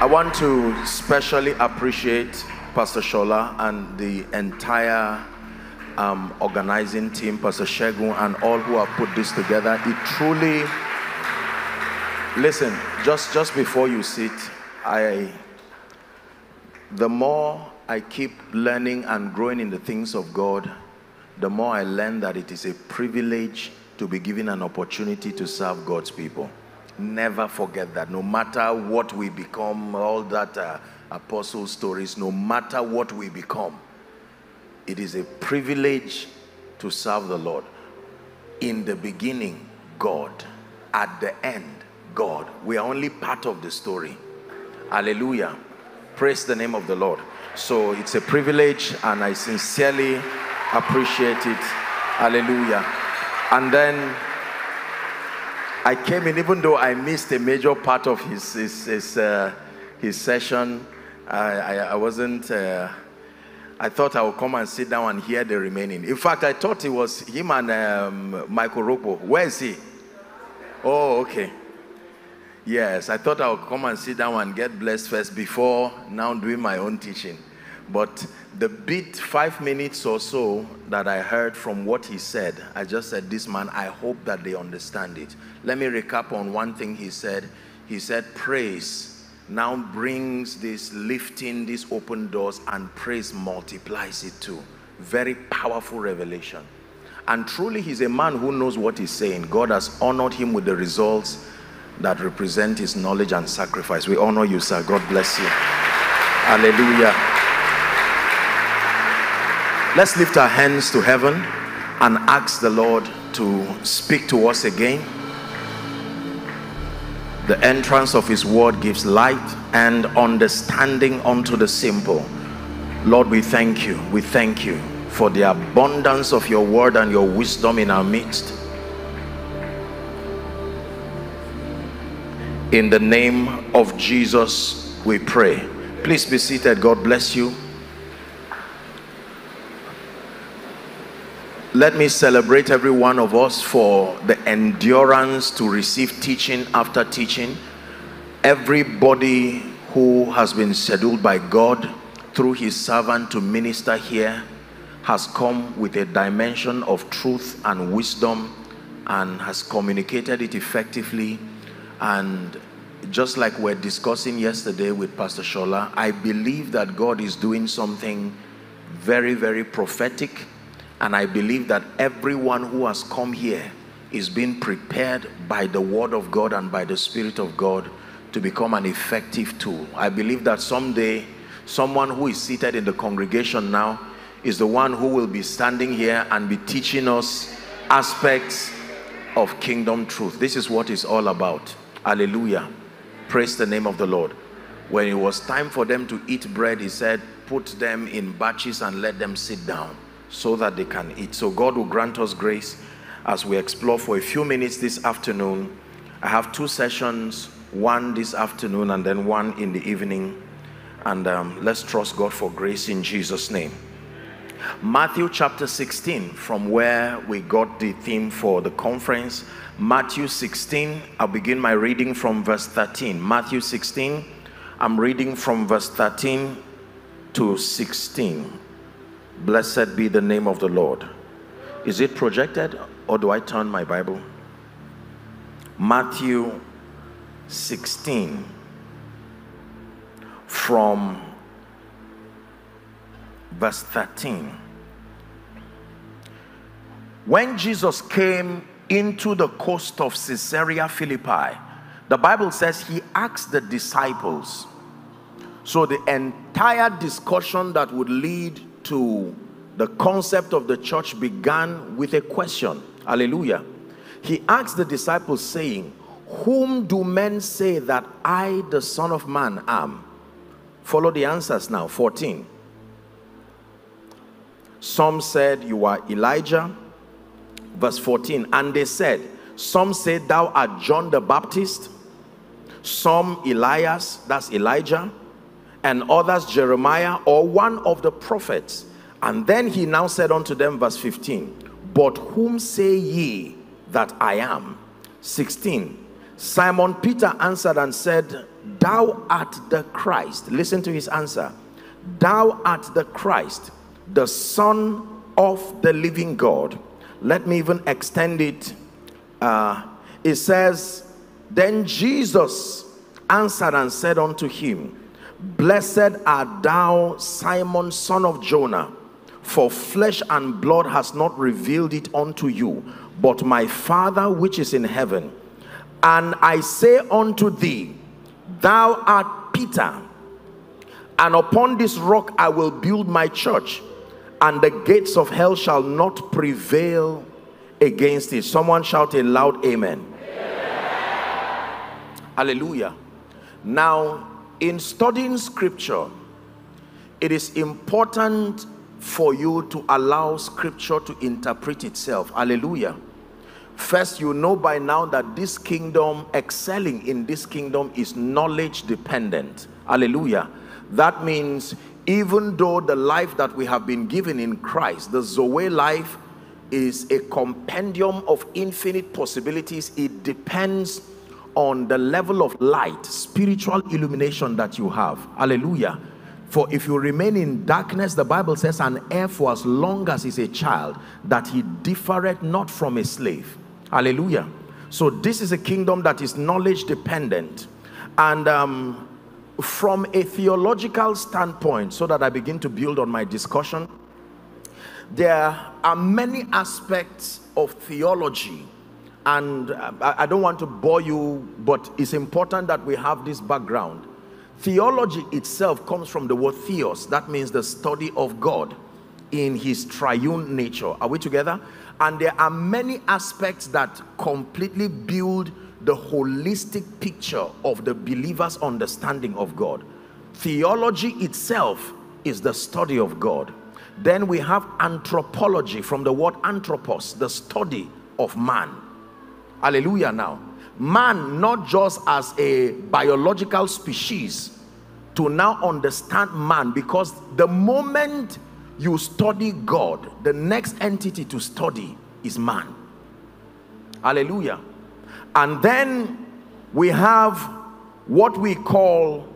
I want to specially appreciate Pastor Shola and the entire um, organizing team, Pastor Shegun, and all who have put this together. It truly, listen, just, just before you sit, I, the more I keep learning and growing in the things of God, the more I learn that it is a privilege to be given an opportunity to serve God's people. Never forget that. No matter what we become, all that uh, apostle stories, no matter what we become, it is a privilege to serve the Lord. In the beginning, God. At the end, God. We are only part of the story. Hallelujah. Praise the name of the Lord. So it's a privilege, and I sincerely appreciate it. Hallelujah. And then I came in, even though I missed a major part of his his his, uh, his session. I, I, I wasn't. Uh, I thought I would come and sit down and hear the remaining. In fact, I thought it was him and um, Michael Ropo. Where is he? Oh, okay. Yes, I thought I would come and sit down and get blessed first before now doing my own teaching. But the bit, five minutes or so, that I heard from what he said, I just said, This man, I hope that they understand it. Let me recap on one thing he said. He said, Praise now brings this lifting these open doors, and praise multiplies it too. Very powerful revelation. And truly, he's a man who knows what he's saying. God has honored him with the results that represent his knowledge and sacrifice. We honor you, sir. God bless you. Hallelujah. Let's lift our hands to heaven and ask the Lord to speak to us again. The entrance of his word gives light and understanding unto the simple. Lord, we thank you. We thank you for the abundance of your word and your wisdom in our midst. In the name of Jesus, we pray. Please be seated. God bless you. Let me celebrate every one of us for the endurance to receive teaching after teaching. Everybody who has been scheduled by God through his servant to minister here has come with a dimension of truth and wisdom and has communicated it effectively and just like we're discussing yesterday with Pastor Shola, I believe that God is doing something very, very prophetic. And I believe that everyone who has come here is being prepared by the Word of God and by the Spirit of God to become an effective tool. I believe that someday, someone who is seated in the congregation now is the one who will be standing here and be teaching us aspects of kingdom truth. This is what it's all about. Hallelujah. Praise the name of the Lord. When it was time for them to eat bread, he said, Put them in batches and let them sit down so that they can eat. So God will grant us grace as we explore for a few minutes this afternoon. I have two sessions, one this afternoon and then one in the evening. And um, let's trust God for grace in Jesus' name. Matthew chapter 16, from where we got the theme for the conference. Matthew 16, I'll begin my reading from verse 13. Matthew 16, I'm reading from verse 13 to 16. Blessed be the name of the Lord. Is it projected or do I turn my Bible? Matthew 16 from verse 13. When Jesus came into the coast of Caesarea Philippi, the Bible says he asked the disciples. So the entire discussion that would lead to the concept of the church began with a question. Hallelujah. He asked the disciples, saying, Whom do men say that I, the Son of Man, am? Follow the answers now. 14. Some said, You are Elijah verse 14 and they said some say thou art john the baptist some elias that's elijah and others jeremiah or one of the prophets and then he now said unto them verse 15 but whom say ye that i am 16 simon peter answered and said Thou art the Christ. Listen to his answer. Thou art the Christ, the Son of the living God. Let me even extend it. Uh, it says, Then Jesus answered and said unto him, Blessed art thou, Simon, son of Jonah, for flesh and blood has not revealed it unto you, but my Father which is in heaven. And I say unto thee, Thou art Peter, and upon this rock I will build my church, and the gates of hell shall not prevail against it. Someone shout a loud amen. amen. Hallelujah. Now, in studying scripture, it is important for you to allow scripture to interpret itself. Hallelujah. First, you know by now that this kingdom, excelling in this kingdom, is knowledge dependent. Hallelujah. That means even though the life that we have been given in Christ, the Zoe life, is a compendium of infinite possibilities, it depends on the level of light, spiritual illumination that you have. Hallelujah. For if you remain in darkness, the Bible says, an heir for as long as he's a child, that he differeth not from a slave. Hallelujah. So this is a kingdom that is knowledge dependent. And um, from a theological standpoint, so that I begin to build on my discussion, there are many aspects of theology and uh, I don't want to bore you, but it's important that we have this background Theology itself comes from the word theos. That means the study of God in his triune nature. Are we together? And there are many aspects that completely build the holistic picture of the believer's understanding of God. Theology itself is the study of God. Then we have anthropology from the word anthropos, the study of man. Hallelujah now. Man not just as a biological species to now understand man because the moment you study God the next entity to study is man. Hallelujah. And then we have what we call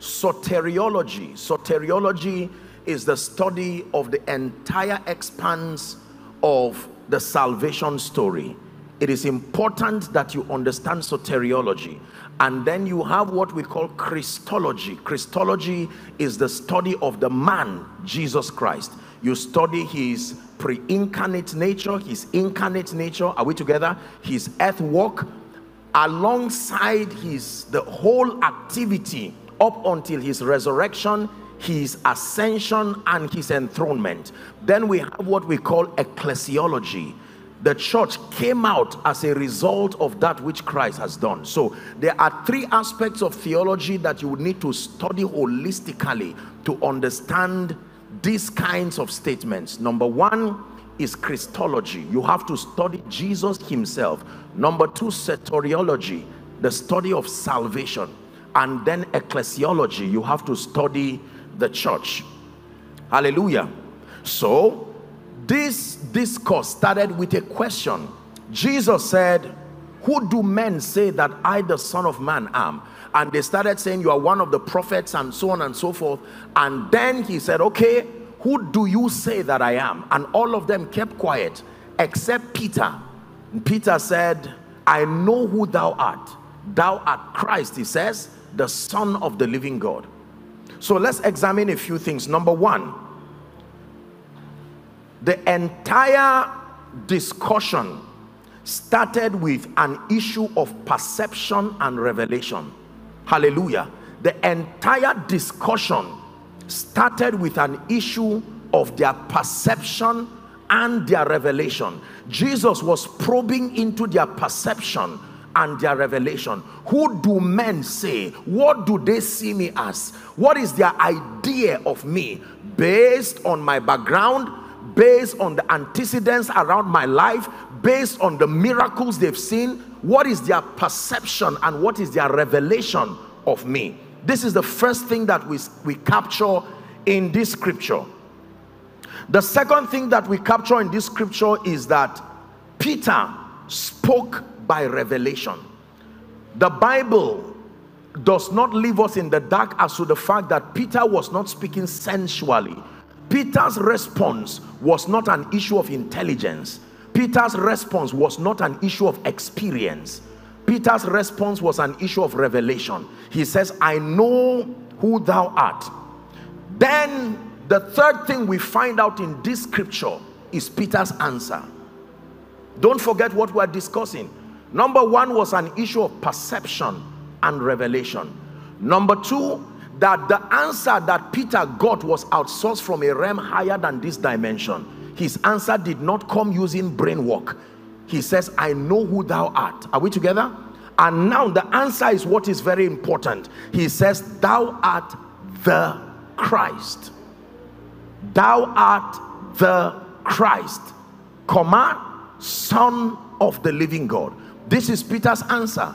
soteriology. Soteriology is the study of the entire expanse of the salvation story it is important that you understand soteriology and then you have what we call Christology. Christology is the study of the man, Jesus Christ. You study his pre-incarnate nature, his incarnate nature. Are we together? His earth walk alongside his the whole activity up until his resurrection, his ascension and his enthronement. Then we have what we call ecclesiology the church came out as a result of that which Christ has done. So there are three aspects of theology that you would need to study holistically to understand these kinds of statements. Number one is Christology. You have to study Jesus himself. Number two, soteriology, the study of salvation. And then ecclesiology, you have to study the church. Hallelujah. So this discourse started with a question. Jesus said, Who do men say that I, the Son of Man, am? And they started saying, You are one of the prophets, and so on and so forth. And then he said, Okay, who do you say that I am? And all of them kept quiet except Peter. Peter said, I know who thou art. Thou art Christ, he says, the Son of the living God. So let's examine a few things. Number one, the entire discussion started with an issue of perception and revelation. Hallelujah. The entire discussion started with an issue of their perception and their revelation. Jesus was probing into their perception and their revelation. Who do men say? What do they see me as? What is their idea of me based on my background, based on the antecedents around my life, based on the miracles they've seen, what is their perception and what is their revelation of me? This is the first thing that we, we capture in this scripture. The second thing that we capture in this scripture is that Peter spoke by revelation. The Bible does not leave us in the dark as to the fact that Peter was not speaking sensually. Peter's response was not an issue of intelligence. Peter's response was not an issue of experience. Peter's response was an issue of revelation. He says, I know who thou art. Then the third thing we find out in this scripture is Peter's answer. Don't forget what we're discussing. Number one was an issue of perception and revelation. Number two, that the answer that Peter got was outsourced from a realm higher than this dimension. His answer did not come using brain work. He says, I know who thou art. Are we together? And now the answer is what is very important. He says, Thou art the Christ. Thou art the Christ, comma, Son of the living God. This is Peter's answer.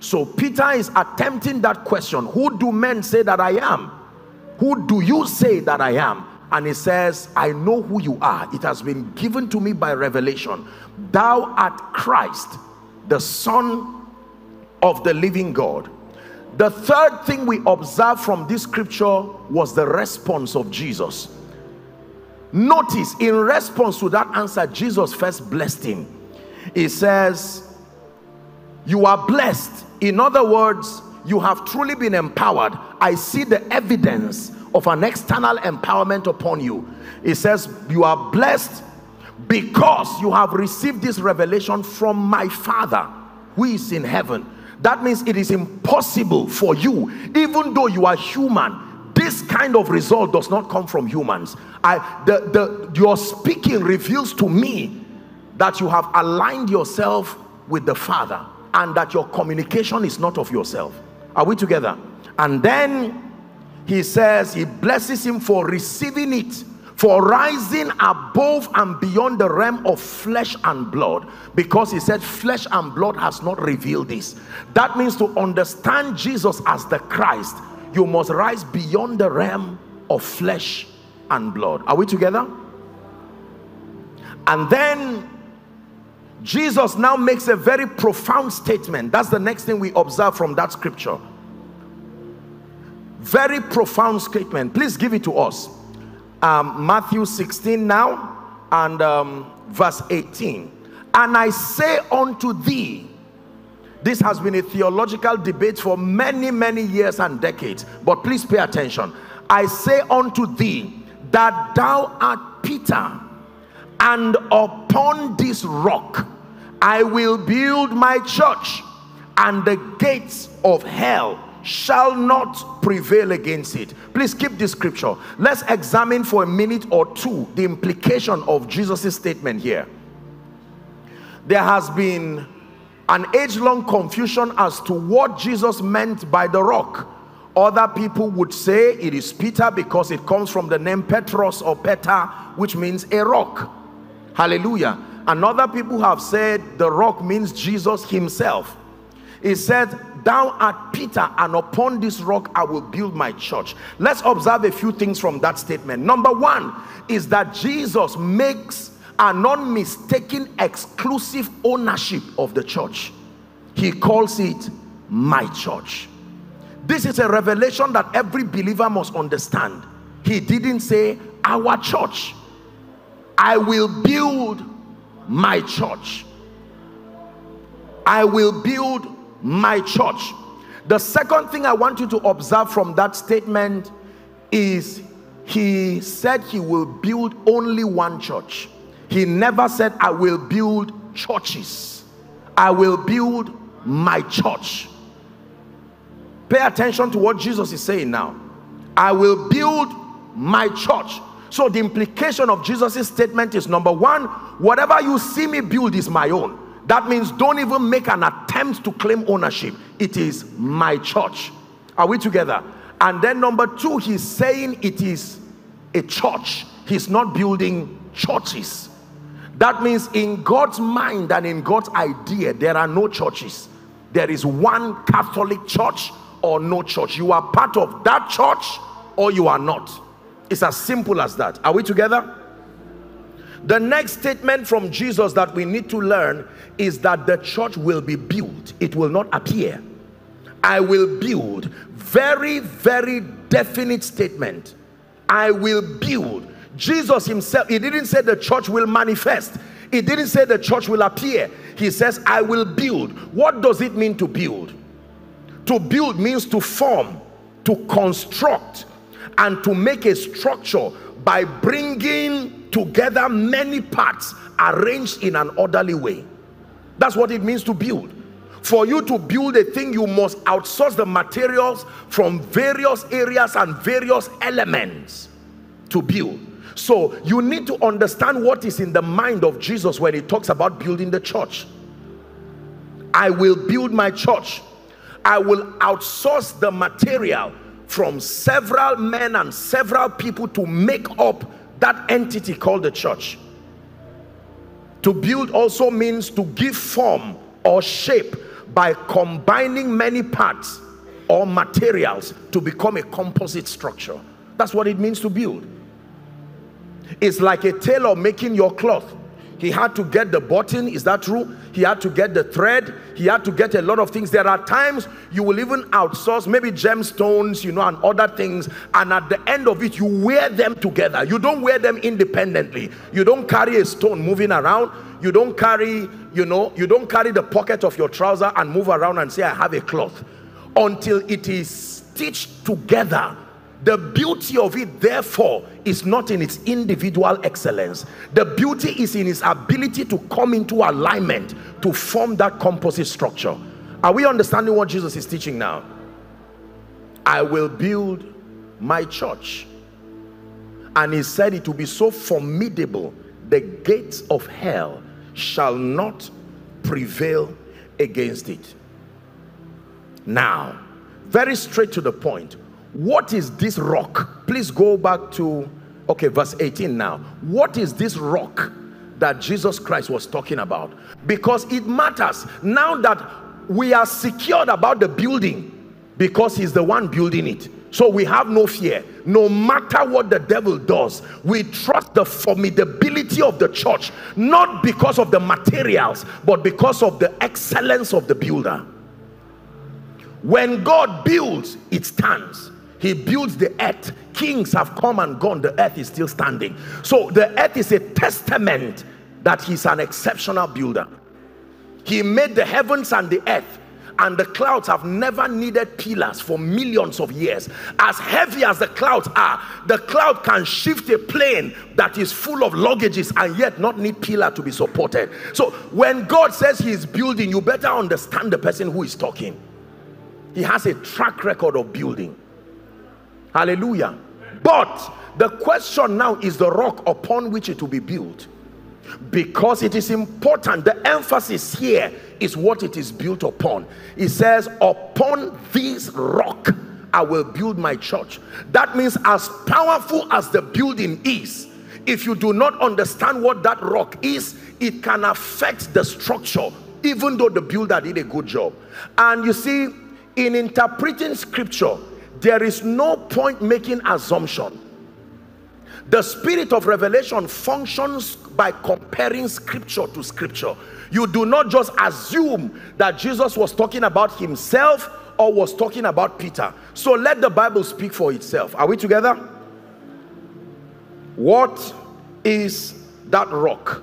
So Peter is attempting that question. Who do men say that I am? Who do you say that I am? And he says, I know who you are. It has been given to me by revelation. Thou art Christ, the Son of the living God. The third thing we observe from this scripture was the response of Jesus. Notice, in response to that answer, Jesus first blessed him. He says, You are blessed in other words, you have truly been empowered. I see the evidence of an external empowerment upon you. It says, You are blessed because you have received this revelation from my Father who is in heaven. That means it is impossible for you, even though you are human, this kind of result does not come from humans. I, the, the, your speaking reveals to me that you have aligned yourself with the Father and that your communication is not of yourself. Are we together? And then he says he blesses him for receiving it, for rising above and beyond the realm of flesh and blood. Because he said flesh and blood has not revealed this. That means to understand Jesus as the Christ, you must rise beyond the realm of flesh and blood. Are we together? And then Jesus now makes a very profound statement. That's the next thing we observe from that scripture. Very profound statement. Please give it to us. Um, Matthew 16 now and um, verse 18. And I say unto thee, this has been a theological debate for many, many years and decades. But please pay attention. I say unto thee that thou art Peter and upon this rock I will build my church and the gates of hell shall not prevail against it. Please keep this scripture. Let's examine for a minute or two the implication of Jesus' statement here. There has been an age-long confusion as to what Jesus meant by the rock. Other people would say it is Peter because it comes from the name Petros or Peter, which means a rock. Hallelujah. And other people have said the rock means Jesus himself. He said, thou art Peter and upon this rock I will build my church. Let's observe a few things from that statement. Number one is that Jesus makes a non-mistaken exclusive ownership of the church. He calls it my church. This is a revelation that every believer must understand. He didn't say our church. I will build my church. I will build my church. The second thing I want you to observe from that statement is he said he will build only one church. He never said, I will build churches. I will build my church. Pay attention to what Jesus is saying now. I will build my church. So the implication of Jesus' statement is number one, whatever you see me build is my own. That means don't even make an attempt to claim ownership. It is my church. Are we together? And then number two, he's saying it is a church. He's not building churches. That means in God's mind and in God's idea, there are no churches. There is one Catholic church or no church. You are part of that church or you are not. It's as simple as that. Are we together? The next statement from Jesus that we need to learn is that the church will be built. It will not appear. I will build. Very, very definite statement. I will build. Jesus himself, he didn't say the church will manifest. He didn't say the church will appear. He says, I will build. What does it mean to build? To build means to form, to construct, and to make a structure by bringing together many parts arranged in an orderly way. That's what it means to build. For you to build a thing, you must outsource the materials from various areas and various elements to build. So you need to understand what is in the mind of Jesus when he talks about building the church. I will build my church. I will outsource the material from several men and several people to make up that entity called the church. To build also means to give form or shape by combining many parts or materials to become a composite structure. That's what it means to build. It's like a tailor making your cloth. He had to get the button, is that true? He had to get the thread. He had to get a lot of things. There are times you will even outsource maybe gemstones, you know, and other things. And at the end of it, you wear them together. You don't wear them independently. You don't carry a stone moving around. You don't carry, you know, you don't carry the pocket of your trouser and move around and say, I have a cloth. Until it is stitched together the beauty of it, therefore, is not in its individual excellence. The beauty is in its ability to come into alignment to form that composite structure. Are we understanding what Jesus is teaching now? I will build my church. And he said it will be so formidable, the gates of hell shall not prevail against it. Now, very straight to the point what is this rock? Please go back to, okay, verse 18 now. What is this rock that Jesus Christ was talking about? Because it matters now that we are secured about the building because he's the one building it. So we have no fear. No matter what the devil does, we trust the formidability of the church, not because of the materials, but because of the excellence of the builder. When God builds, it stands he builds the earth. Kings have come and gone. The earth is still standing. So the earth is a testament that he's an exceptional builder. He made the heavens and the earth and the clouds have never needed pillars for millions of years. As heavy as the clouds are the cloud can shift a plane that is full of luggages and yet not need pillar to be supported. So when god says he is building you better understand the person who is talking. He has a track record of building Hallelujah. But the question now is the rock upon which it will be built. Because it is important, the emphasis here is what it is built upon. It says, Upon this rock I will build my church. That means, as powerful as the building is, if you do not understand what that rock is, it can affect the structure, even though the builder did a good job. And you see, in interpreting scripture, there is no point making assumption. The spirit of revelation functions by comparing scripture to scripture. You do not just assume that jesus was talking about himself or was talking about peter. So let the bible speak for itself. Are we together? What is that rock?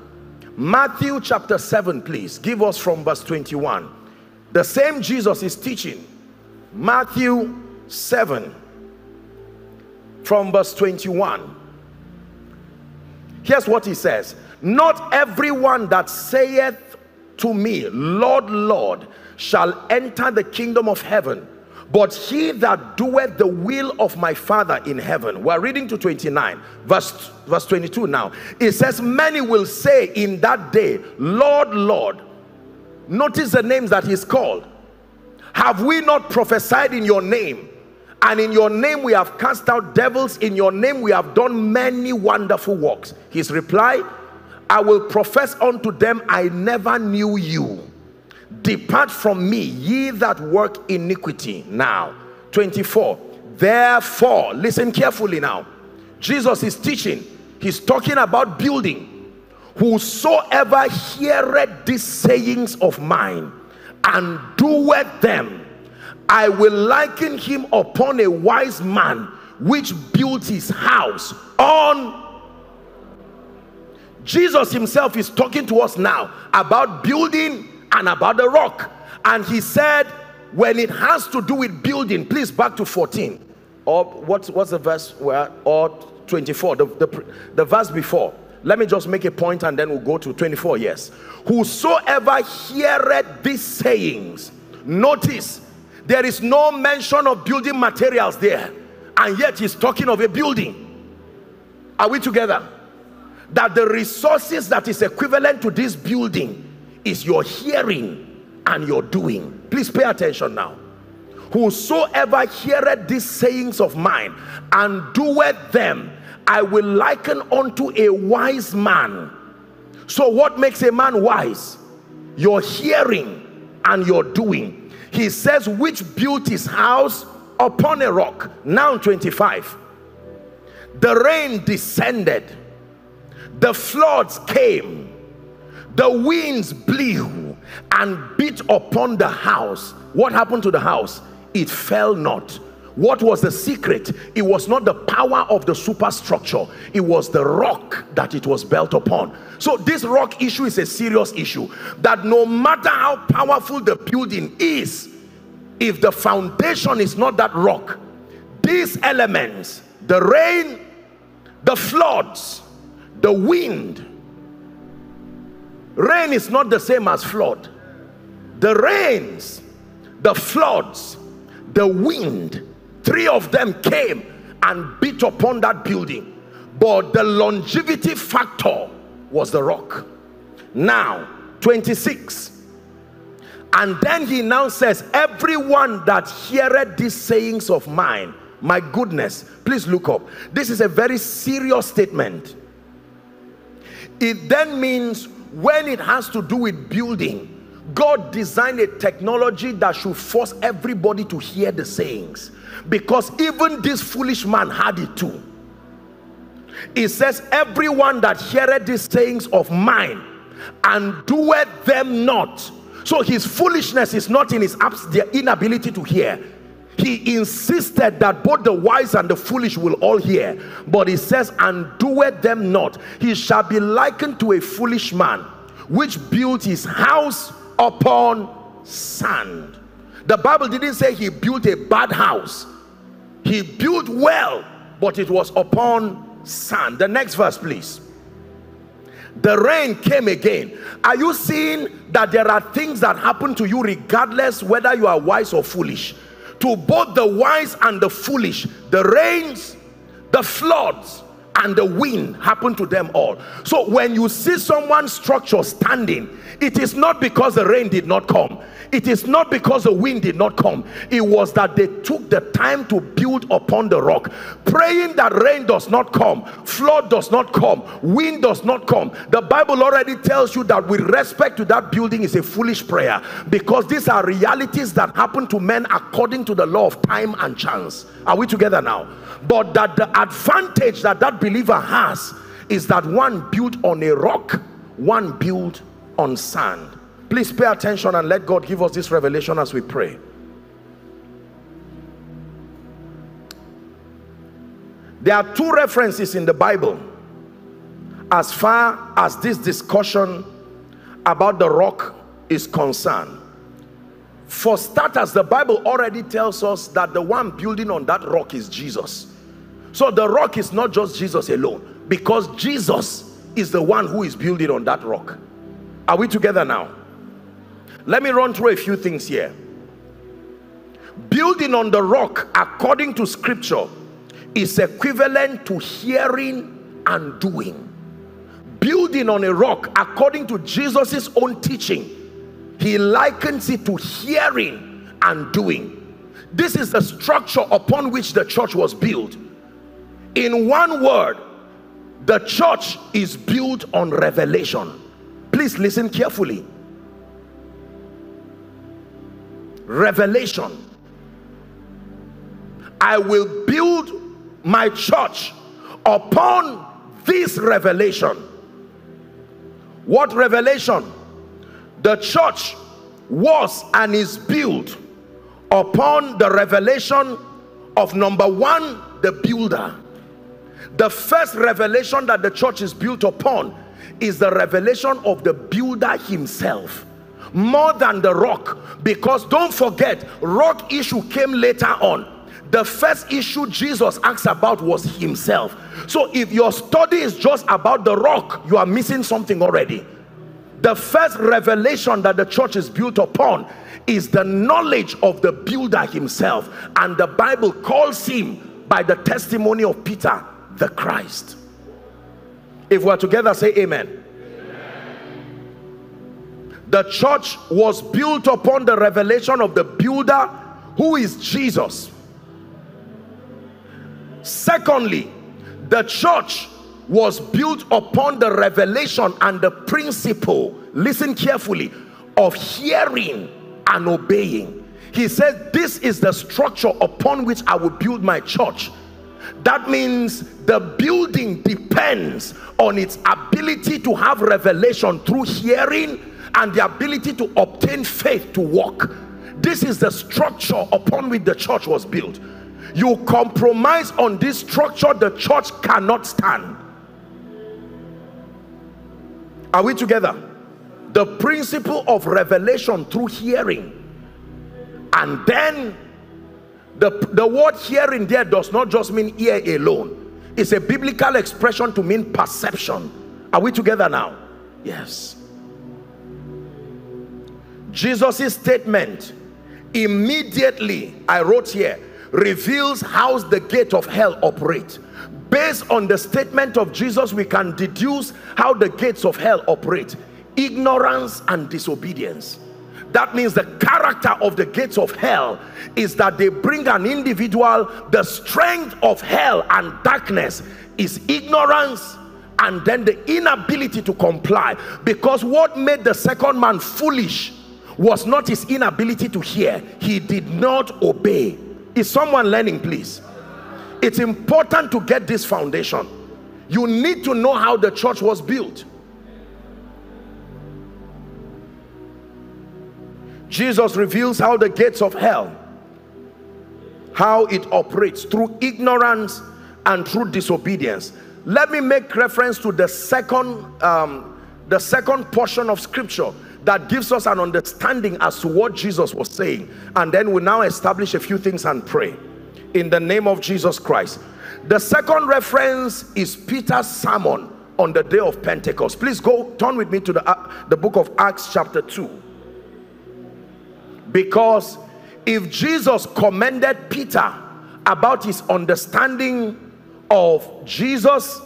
Matthew chapter 7 please. Give us from verse 21 the same jesus is teaching. Matthew 7 from verse 21 here's what he says not everyone that saith to me lord lord shall enter the kingdom of heaven but he that doeth the will of my father in heaven we're reading to 29 verse verse 22 now. It says many will say in that day lord lord notice the names that he's called. Have we not prophesied in your name and in your name we have cast out devils. In your name we have done many wonderful works. His reply i will profess unto them i never knew you. Depart from me ye that work iniquity. Now 24 therefore listen carefully now. Jesus is teaching. He's talking about building. Whosoever heareth these sayings of mine and doeth them I will liken him upon a wise man which built his house on. Jesus himself is talking to us now about building and about the rock. And he said when it has to do with building please back to 14 or what's what's the verse where or 24 the, the, the verse before? Let me just make a point and then we'll go to 24 yes. Whosoever heareth these sayings notice there is no mention of building materials there. And yet he's talking of a building. Are we together? That the resources that is equivalent to this building is your hearing and your doing. Please pay attention now. Whosoever heareth these sayings of mine and doeth them i will liken unto a wise man. So what makes a man wise? Your hearing and your doing he says which built his house upon a rock. Now 25 the rain descended. The floods came. The winds blew and beat upon the house. What happened to the house? It fell not what was the secret? It was not the power of the superstructure. It was the rock that it was built upon. So this rock issue is a serious issue. That no matter how powerful the building is if the foundation is not that rock these elements the rain the floods the wind rain is not the same as flood. The rains the floods the wind three of them came and beat upon that building. But the longevity factor was the rock. Now 26 and then he now says everyone that heareth these sayings of mine my goodness please look up. This is a very serious statement. It then means when it has to do with building God designed a technology that should force everybody to hear the sayings because even this foolish man had it too. It says everyone that heareth these sayings of mine and doeth them not so his foolishness is not in his the inability to hear. He insisted that both the wise and the foolish will all hear. But he says and doeth them not he shall be likened to a foolish man which built his house upon sand. The bible didn't say he built a bad house he built well but it was upon sand. The next verse please. The rain came again. Are you seeing that there are things that happen to you regardless whether you are wise or foolish? To both the wise and the foolish the rains the floods and the wind happen to them all. So when you see someone's structure standing it is not because the rain did not come. It is not because the wind did not come. It was that they took the time to build upon the rock. Praying that rain does not come flood does not come wind does not come. The bible already tells you that with respect to that building is a foolish prayer because these are realities that happen to men according to the law of time and chance. Are we together now? But that the advantage that that believer has is that one built on a rock one built on sand. Please pay attention and let God give us this revelation as we pray. There are two references in the Bible as far as this discussion about the rock is concerned. For starters the Bible already tells us that the one building on that rock is Jesus so the rock is not just Jesus alone because Jesus is the one who is building on that rock. Are we together now? Let me run through a few things here. Building on the rock according to scripture is equivalent to hearing and doing. Building on a rock according to jesus's own teaching he likens it to hearing and doing. This is the structure upon which the church was built in one word the church is built on revelation. Please listen carefully. Revelation. I will build my church upon this revelation. What revelation? The church was and is built upon the revelation of number one the builder the first revelation that the church is built upon is the revelation of the builder himself. More than the rock because don't forget rock issue came later on. The first issue Jesus asked about was himself. So if your study is just about the rock you are missing something already. The first revelation that the church is built upon is the knowledge of the builder himself. And the Bible calls him by the testimony of Peter the Christ. If we're together say amen. The church was built upon the revelation of the builder who is Jesus. Secondly the church was built upon the revelation and the principle listen carefully of hearing and obeying. He said this is the structure upon which I will build my church that means the building depends on its ability to have revelation through hearing and the ability to obtain faith to walk. This is the structure upon which the church was built. You compromise on this structure the church cannot stand. Are we together? The principle of revelation through hearing and then the, the word hearing there does not just mean ear alone. It's a biblical expression to mean perception. Are we together now? Yes. Jesus's statement immediately I wrote here reveals how the gate of hell operate. Based on the statement of Jesus we can deduce how the gates of hell operate. Ignorance and disobedience that means the character of the gates of hell is that they bring an individual the strength of hell and darkness is ignorance and then the inability to comply. Because what made the second man foolish was not his inability to hear. He did not obey. Is someone learning please? It's important to get this foundation. You need to know how the church was built Jesus reveals how the gates of hell how it operates through ignorance and through disobedience. Let me make reference to the second um, the second portion of scripture that gives us an understanding as to what Jesus was saying. And then we now establish a few things and pray in the name of Jesus Christ. The second reference is Peter's sermon on the day of Pentecost. Please go turn with me to the, uh, the book of Acts chapter 2 because if Jesus commended Peter about his understanding of Jesus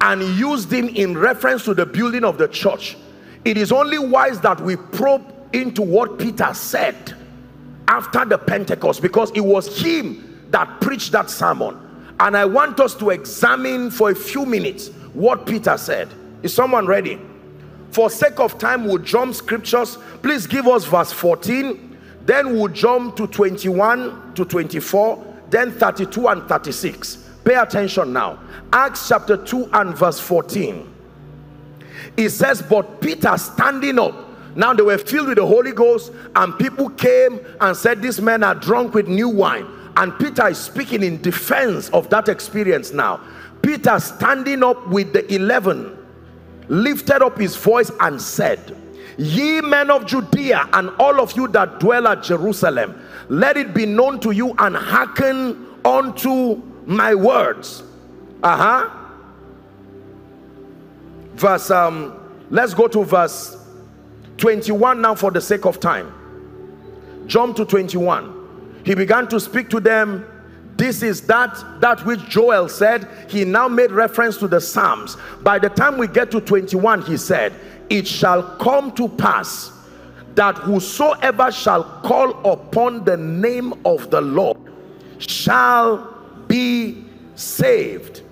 and used him in reference to the building of the church it is only wise that we probe into what Peter said after the Pentecost because it was him that preached that sermon. And I want us to examine for a few minutes what Peter said. Is someone ready for sake of time we'll jump scriptures. Please give us verse 14 then we'll jump to 21 to 24 then 32 and 36 pay attention now. Acts chapter 2 and verse 14 it says but peter standing up now they were filled with the holy ghost and people came and said these men are drunk with new wine. And peter is speaking in defense of that experience now. Peter standing up with the 11 lifted up his voice and said ye men of judea and all of you that dwell at jerusalem let it be known to you and hearken unto my words. Uh-huh. Verse um let's go to verse 21 now for the sake of time. Jump to 21 he began to speak to them this is that that which joel said. He now made reference to the psalms. By the time we get to 21 he said it shall come to pass that whosoever shall call upon the name of the lord shall be saved.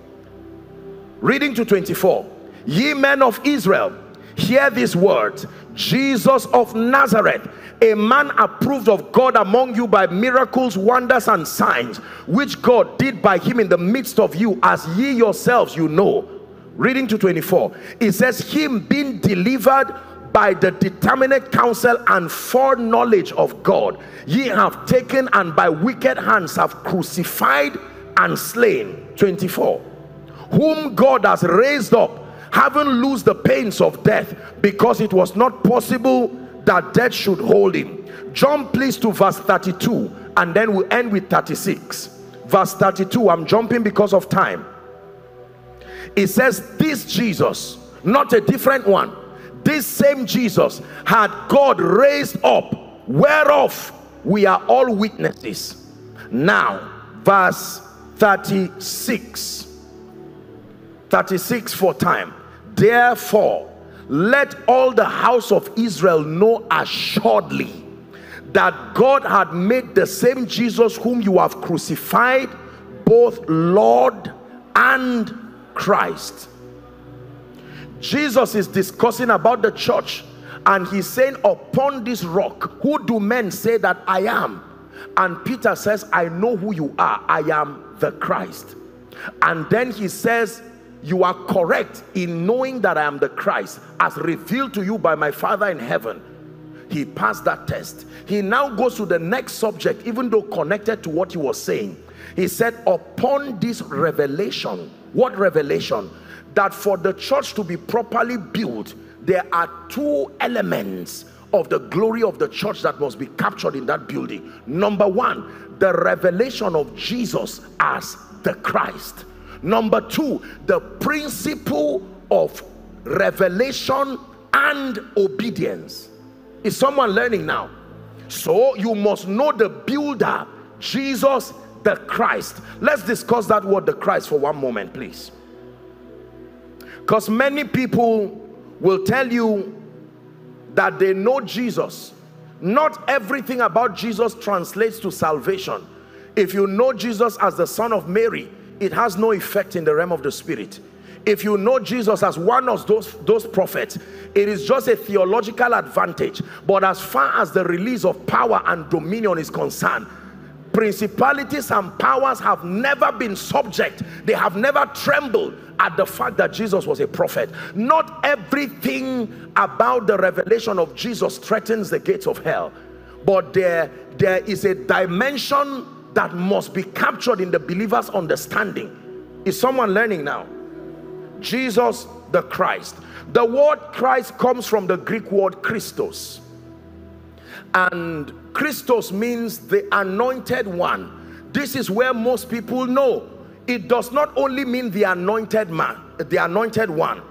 Reading to 24 ye men of israel hear these words. Jesus of nazareth a man approved of God among you by miracles, wonders, and signs, which God did by him in the midst of you, as ye yourselves you know. Reading to 24, it says, Him being delivered by the determinate counsel and foreknowledge of God, ye have taken and by wicked hands have crucified and slain. 24. Whom God has raised up, having loosed the pains of death, because it was not possible that death should hold him. Jump please to verse 32 and then we'll end with 36. Verse 32, I'm jumping because of time. It says, This Jesus, not a different one, this same Jesus had God raised up, whereof we are all witnesses. Now, verse 36. 36 for time. Therefore, let all the house of Israel know assuredly that God had made the same Jesus whom you have crucified both Lord and Christ. Jesus is discussing about the church and he's saying upon this rock who do men say that I am? And Peter says I know who you are. I am the Christ. And then he says you are correct in knowing that I am the Christ as revealed to you by my father in heaven. He passed that test. He now goes to the next subject even though connected to what he was saying. He said upon this revelation what revelation? That for the church to be properly built there are two elements of the glory of the church that must be captured in that building. Number one the revelation of jesus as the christ number two the principle of revelation and obedience. Is someone learning now? So you must know the builder jesus the christ. Let's discuss that word the christ for one moment please. Because many people will tell you that they know jesus. Not everything about jesus translates to salvation. If you know jesus as the son of mary it has no effect in the realm of the spirit if you know Jesus as one of those, those prophets, it is just a theological advantage. But as far as the release of power and dominion is concerned, principalities and powers have never been subject. They have never trembled at the fact that Jesus was a prophet. Not everything about the revelation of Jesus threatens the gates of hell. But there, there is a dimension that must be captured in the believer's understanding. Is someone learning now? Jesus the Christ. The word Christ comes from the Greek word Christos. And Christos means the anointed one. This is where most people know. It does not only mean the anointed man, the anointed one.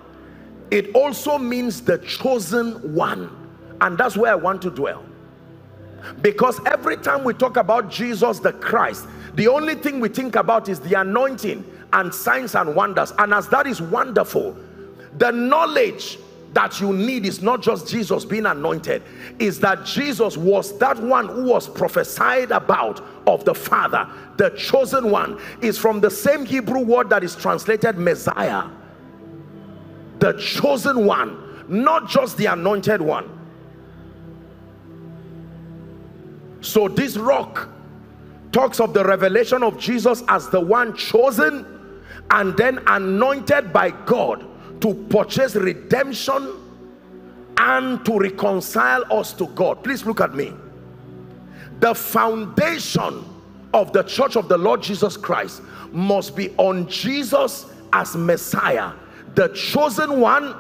It also means the chosen one. And that's where I want to dwell. Because every time we talk about Jesus the Christ, the only thing we think about is the anointing and signs and wonders. And as that is wonderful the knowledge that you need is not just Jesus being anointed is that Jesus was that one who was prophesied about of the Father the chosen one. Is from the same Hebrew word that is translated Messiah. The chosen one not just the anointed one so this rock talks of the revelation of Jesus as the one chosen and then anointed by God to purchase redemption and to reconcile us to God. Please look at me. The foundation of the church of the Lord Jesus Christ must be on Jesus as Messiah, the chosen one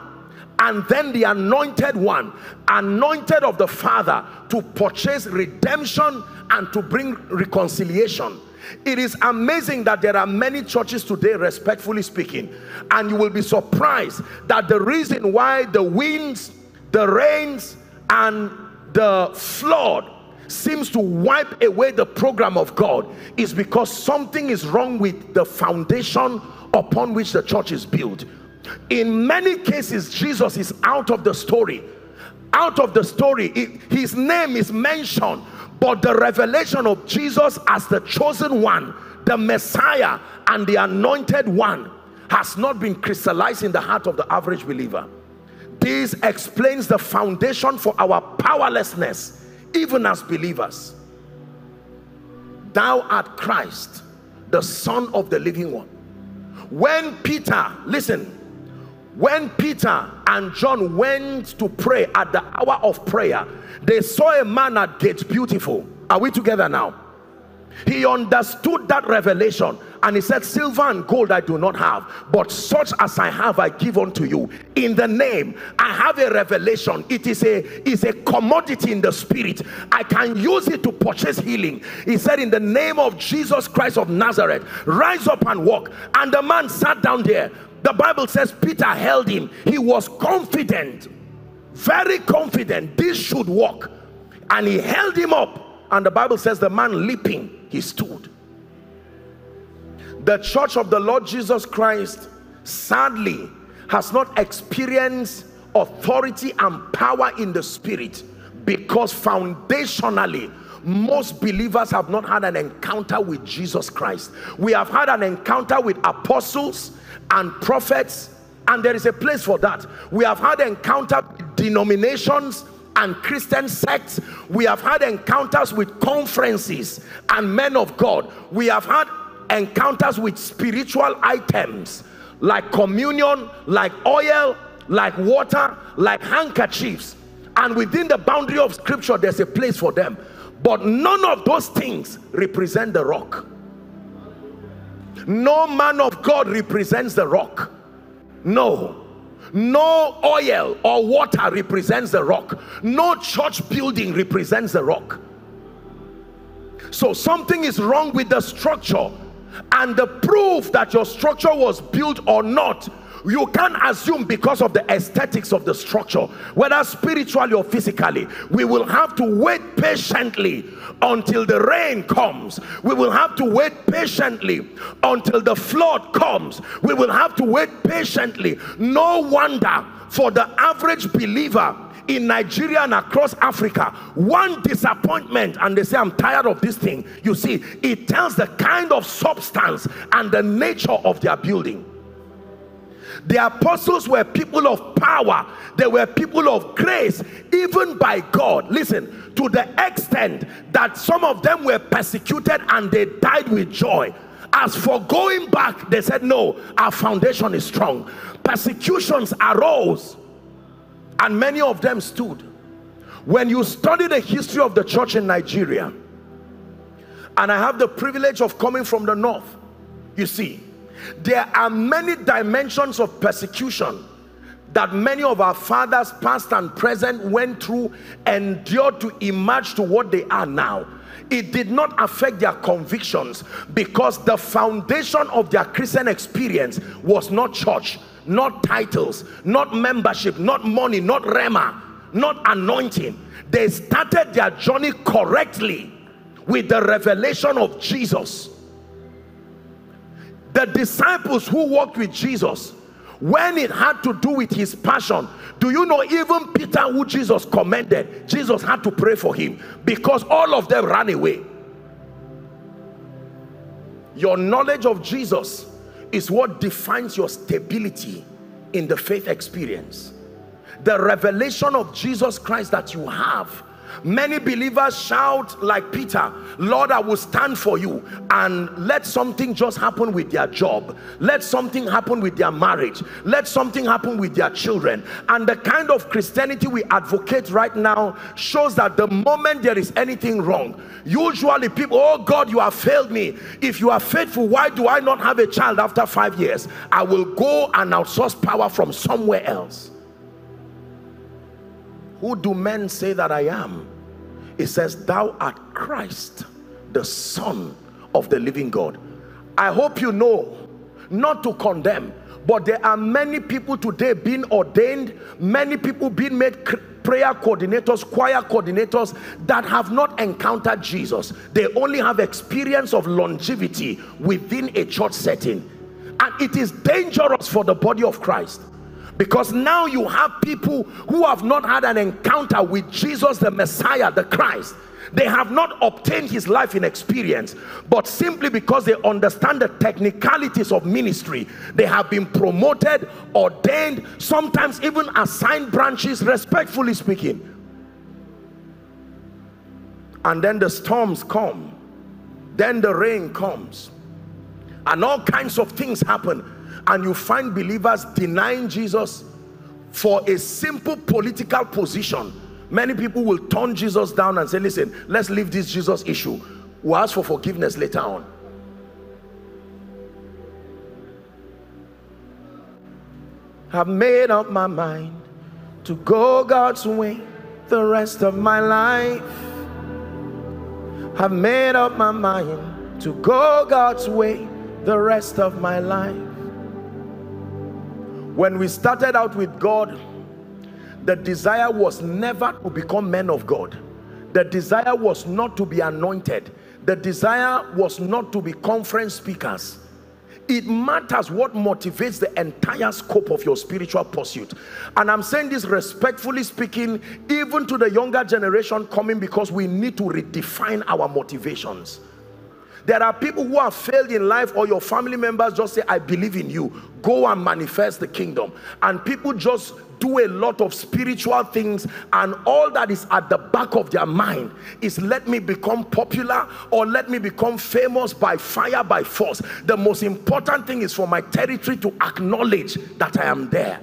and then the anointed one, anointed of the Father to purchase redemption and to bring reconciliation it is amazing that there are many churches today, respectfully speaking, and you will be surprised that the reason why the winds, the rains, and the flood seems to wipe away the program of God is because something is wrong with the foundation upon which the church is built. In many cases, Jesus is out of the story. Out of the story, his name is mentioned, but the revelation of Jesus as the chosen one, the Messiah and the anointed one has not been crystallized in the heart of the average believer. This explains the foundation for our powerlessness even as believers. Thou art Christ, the son of the living one. When Peter, listen, when Peter and John went to pray at the hour of prayer, they saw a man at Gate Beautiful. Are we together now? He understood that revelation and he said, Silver and gold I do not have, but such as I have I give unto you. In the name, I have a revelation. It is a, is a commodity in the spirit. I can use it to purchase healing. He said, In the name of Jesus Christ of Nazareth, rise up and walk. And the man sat down there. The Bible says Peter held him. He was confident, very confident, this should work. And he held him up. And the Bible says the man leaping, he stood the church of the Lord Jesus Christ sadly has not experienced authority and power in the spirit because foundationally most believers have not had an encounter with Jesus Christ. We have had an encounter with apostles and prophets and there is a place for that. We have had encounter with denominations and Christian sects. We have had encounters with conferences and men of God. We have had encounters with spiritual items like communion, like oil, like water, like handkerchiefs. And within the boundary of scripture, there's a place for them. But none of those things represent the rock. No man of God represents the rock. No. No oil or water represents the rock. No church building represents the rock. So something is wrong with the structure and the proof that your structure was built or not you can't assume because of the aesthetics of the structure whether spiritually or physically we will have to wait patiently until the rain comes. We will have to wait patiently until the flood comes. We will have to wait patiently. No wonder for the average believer in Nigeria and across Africa one disappointment and they say I'm tired of this thing. You see it tells the kind of substance and the nature of their building the apostles were people of power. They were people of grace even by God. Listen to the extent that some of them were persecuted and they died with joy. As for going back they said no our foundation is strong. Persecutions arose and many of them stood. When you study the history of the church in Nigeria and I have the privilege of coming from the north you see there are many dimensions of persecution that many of our fathers past and present went through and endured to emerge to what they are now it did not affect their convictions because the foundation of their Christian experience was not church not titles, not membership, not money, not rhema, not anointing. They started their journey correctly with the revelation of Jesus. The disciples who walked with Jesus, when it had to do with his passion, do you know even Peter who Jesus commended, Jesus had to pray for him because all of them ran away. Your knowledge of Jesus is what defines your stability in the faith experience the revelation of Jesus Christ that you have many believers shout like Peter Lord I will stand for you and let something just happen with their job. Let something happen with their marriage. Let something happen with their children. And the kind of Christianity we advocate right now shows that the moment there is anything wrong usually people oh God you have failed me. If you are faithful why do I not have a child after five years? I will go and outsource power from somewhere else who do men say that I am? It says, thou art Christ, the son of the living God. I hope you know, not to condemn, but there are many people today being ordained, many people being made prayer coordinators, choir coordinators that have not encountered Jesus. They only have experience of longevity within a church setting. And it is dangerous for the body of Christ because now you have people who have not had an encounter with Jesus the Messiah the Christ. They have not obtained his life in experience but simply because they understand the technicalities of ministry. They have been promoted ordained sometimes even assigned branches respectfully speaking. And then the storms come. Then the rain comes. And all kinds of things happen and you find believers denying Jesus for a simple political position. Many people will turn Jesus down and say listen let's leave this Jesus issue. We'll ask for forgiveness later on. I've made up my mind to go God's way the rest of my life. I've made up my mind to go God's way the rest of my life when we started out with God the desire was never to become men of God. The desire was not to be anointed. The desire was not to be conference speakers. It matters what motivates the entire scope of your spiritual pursuit. And i'm saying this respectfully speaking even to the younger generation coming because we need to redefine our motivations there are people who have failed in life or your family members just say, I believe in you. Go and manifest the kingdom. And people just do a lot of spiritual things and all that is at the back of their mind is let me become popular or let me become famous by fire by force the most important thing is for my territory to acknowledge that i am there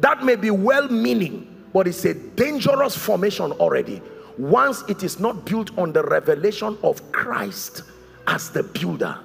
that may be well-meaning but it's a dangerous formation already once it is not built on the revelation of Christ as the builder.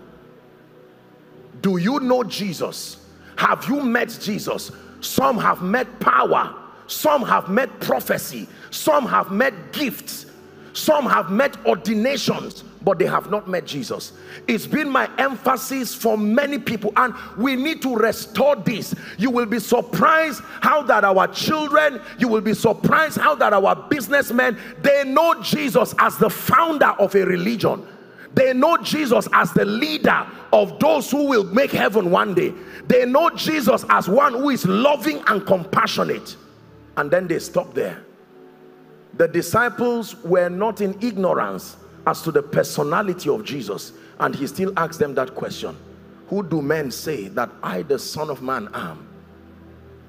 Do you know Jesus? Have you met Jesus? Some have met power. Some have met prophecy. Some have met gifts. Some have met ordinations but they have not met Jesus. It's been my emphasis for many people and we need to restore this. You will be surprised how that our children, you will be surprised how that our businessmen, they know Jesus as the founder of a religion. They know Jesus as the leader of those who will make heaven one day. They know Jesus as one who is loving and compassionate. And then they stop there. The disciples were not in ignorance as to the personality of Jesus and he still asks them that question who do men say that I the son of man am?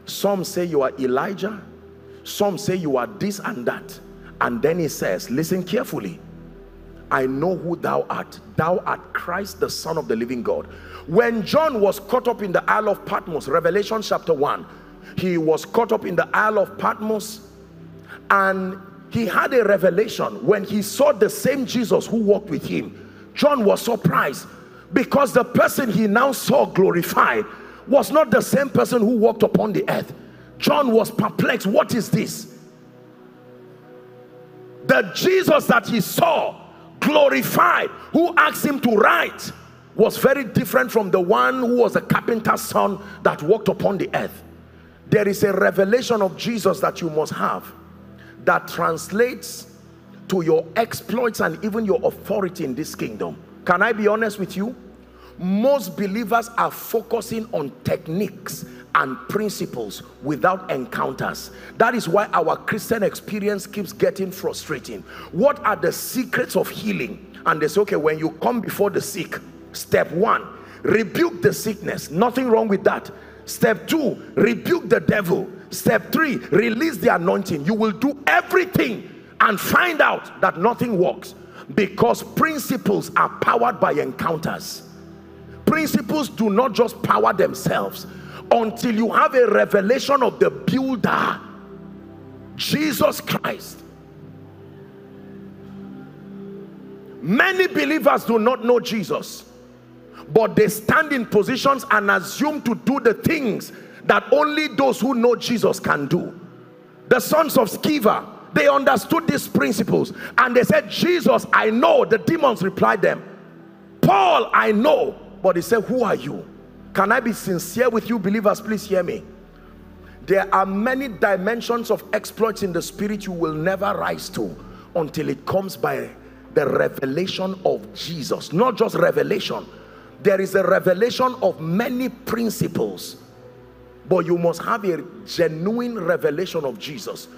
Some say you are Elijah some say you are this and that. And then he says listen carefully. I know who thou art. Thou art Christ the son of the living God. When John was caught up in the Isle of Patmos Revelation chapter 1 he was caught up in the Isle of Patmos and he had a revelation when he saw the same Jesus who walked with him. John was surprised because the person he now saw glorified was not the same person who walked upon the earth. John was perplexed what is this? The Jesus that he saw glorified who asked him to write was very different from the one who was a carpenter's son that walked upon the earth. There is a revelation of Jesus that you must have that translates to your exploits and even your authority in this kingdom. Can I be honest with you? Most believers are focusing on techniques and principles without encounters. That is why our Christian experience keeps getting frustrating. What are the secrets of healing? And they say, okay, when you come before the sick, step one, rebuke the sickness. Nothing wrong with that. Step two, rebuke the devil. Step three, release the anointing. You will do everything and find out that nothing works because principles are powered by encounters. Principles do not just power themselves until you have a revelation of the builder, Jesus Christ. Many believers do not know Jesus but they stand in positions and assume to do the things that only those who know Jesus can do. The sons of Sceva, they understood these principles and they said, Jesus, I know. The demons replied them, Paul, I know. But he said, who are you? Can I be sincere with you believers? Please hear me. There are many dimensions of exploits in the spirit you will never rise to until it comes by the revelation of Jesus. Not just revelation, there is a revelation of many principles but you must have a genuine revelation of Jesus.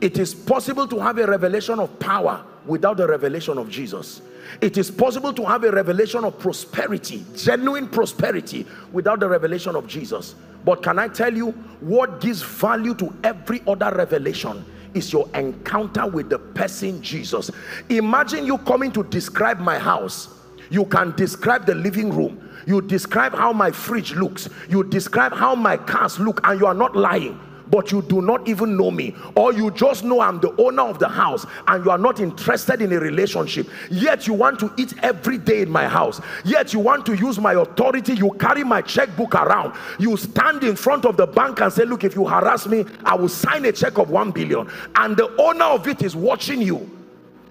It is possible to have a revelation of power without the revelation of Jesus. It is possible to have a revelation of prosperity genuine prosperity without the revelation of Jesus. But can I tell you what gives value to every other revelation is your encounter with the person Jesus. Imagine you coming to describe my house You can describe the living room. You describe how my fridge looks. You describe how my cars look and you are not lying. But you do not even know me. Or you just know I'm the owner of the house and you are not interested in a relationship. Yet you want to eat every day in my house. Yet you want to use my authority. You carry my checkbook around. You stand in front of the bank and say look if you harass me I will sign a check of one billion. And the owner of it is watching you.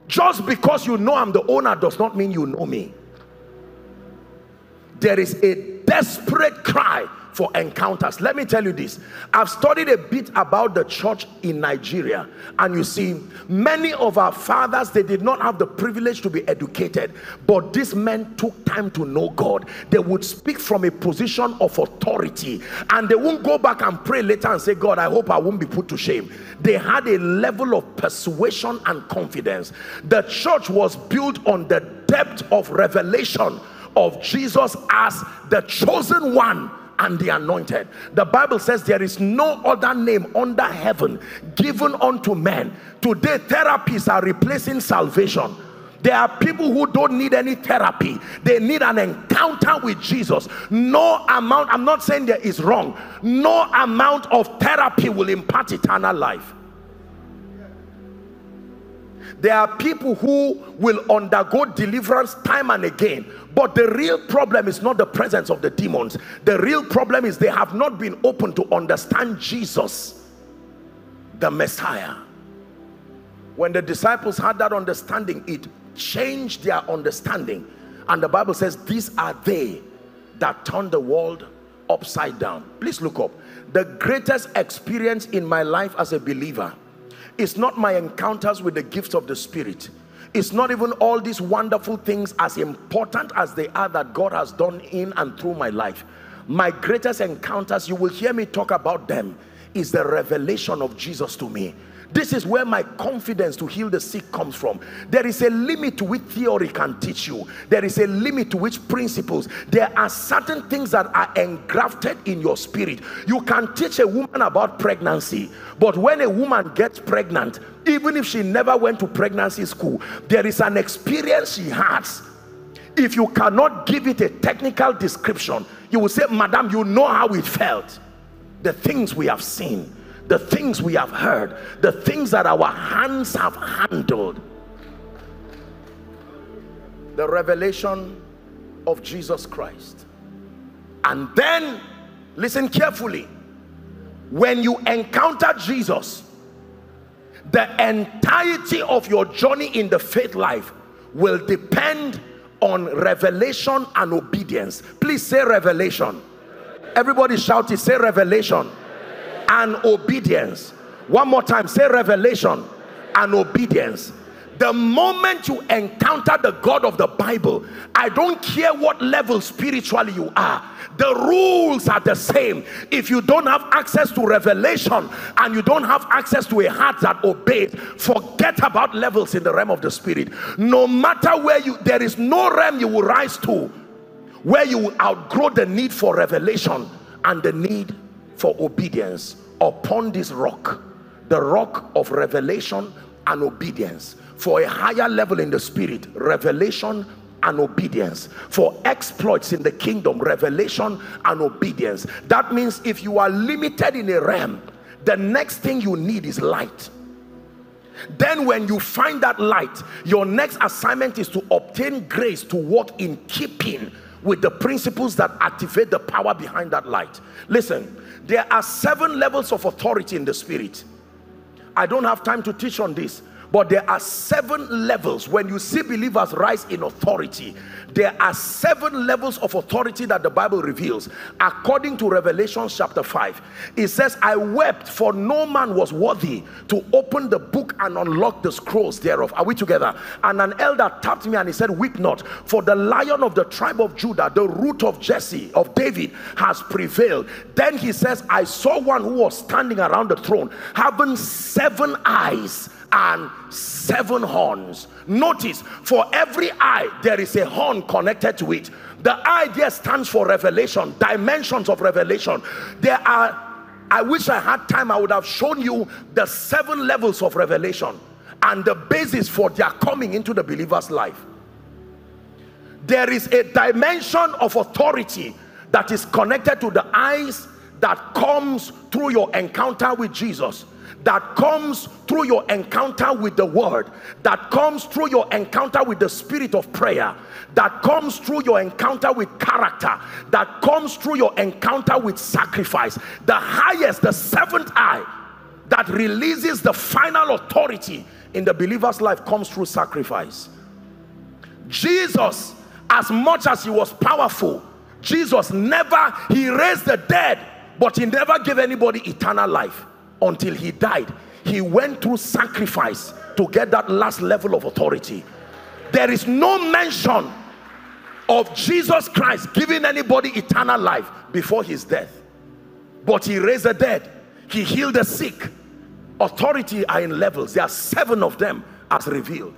Just because you know I'm the owner does not mean you know me there is a desperate cry for encounters. Let me tell you this. I've studied a bit about the church in nigeria and you see many of our fathers they did not have the privilege to be educated but these men took time to know god. They would speak from a position of authority and they won't go back and pray later and say god i hope i won't be put to shame. They had a level of persuasion and confidence. The church was built on the depth of revelation of jesus as the chosen one and the anointed. The Bible says there is no other name under heaven given unto men. Today, therapies are replacing salvation. There are people who don't need any therapy. They need an encounter with Jesus. No amount, I'm not saying there is wrong. No amount of therapy will impart eternal life. There are people who will undergo deliverance time and again but the real problem is not the presence of the demons. The real problem is they have not been open to understand Jesus, the Messiah. When the disciples had that understanding, it changed their understanding. And the Bible says, these are they that turn the world upside down. Please look up. The greatest experience in my life as a believer is not my encounters with the gifts of the Spirit it's not even all these wonderful things as important as they are that God has done in and through my life. My greatest encounters, you will hear me talk about them, is the revelation of Jesus to me. This is where my confidence to heal the sick comes from. There is a limit to which theory can teach you. There is a limit to which principles. There are certain things that are engrafted in your spirit. You can teach a woman about pregnancy, but when a woman gets pregnant, even if she never went to pregnancy school, there is an experience she has. If you cannot give it a technical description, you will say, Madam, you know how it felt. The things we have seen the things we have heard, the things that our hands have handled. The revelation of Jesus Christ. And then, listen carefully, when you encounter Jesus, the entirety of your journey in the faith life will depend on revelation and obedience. Please say revelation. Everybody shout it, say revelation and obedience one more time say revelation and obedience the moment you encounter the God of the Bible, I don't care what level spiritually you are, the rules are the same. If you don't have access to revelation and you don't have access to a heart that obeys, forget about levels in the realm of the spirit. No matter where you, there is no realm you will rise to where you will outgrow the need for revelation and the need for obedience upon this rock the rock of revelation and obedience. For a higher level in the spirit revelation and obedience. For exploits in the kingdom revelation and obedience. That means if you are limited in a realm the next thing you need is light. Then when you find that light your next assignment is to obtain grace to walk in keeping with the principles that activate the power behind that light. Listen there are seven levels of authority in the spirit. I don't have time to teach on this but there are seven levels. When you see believers rise in authority there are seven levels of authority that the bible reveals. According to revelation chapter 5 it says i wept for no man was worthy to open the book and unlock the scrolls thereof. Are we together? And an elder tapped me and he said weep not for the lion of the tribe of judah the root of jesse of david has prevailed. Then he says i saw one who was standing around the throne having seven eyes and seven horns. Notice for every eye there is a horn connected to it. The idea stands for revelation dimensions of revelation. There are i wish i had time i would have shown you the seven levels of revelation and the basis for their coming into the believer's life. There is a dimension of authority that is connected to the eyes that comes through your encounter with Jesus that comes through your encounter with the word that comes through your encounter with the spirit of prayer that comes through your encounter with character that comes through your encounter with sacrifice. The highest the seventh eye that releases the final authority in the believer's life comes through sacrifice. Jesus as much as he was powerful Jesus never he raised the dead but he never gave anybody eternal life until he died he went through sacrifice to get that last level of authority. There is no mention of Jesus Christ giving anybody eternal life before his death. But he raised the dead. He healed the sick. Authority are in levels. There are seven of them as revealed.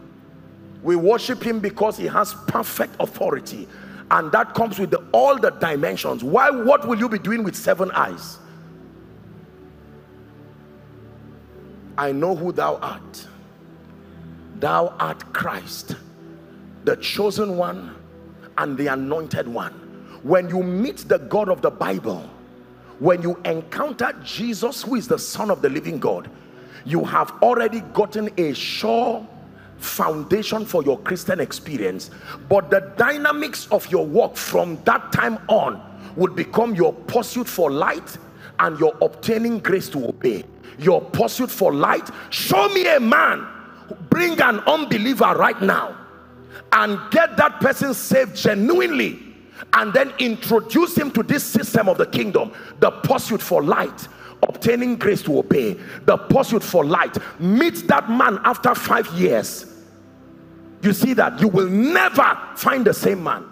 We worship him because he has perfect authority. And that comes with the, all the dimensions. Why what will you be doing with seven eyes I know who thou art. Thou art Christ the chosen one and the anointed one. When you meet the God of the Bible when you encounter Jesus who is the son of the living God you have already gotten a sure foundation for your Christian experience. But the dynamics of your work from that time on would become your pursuit for light and your obtaining grace to obey. Your pursuit for light. Show me a man bring an unbeliever right now and get that person saved genuinely and then introduce him to this system of the kingdom. The pursuit for light obtaining grace to obey. The pursuit for light meet that man after five years. You see that? You will never find the same man.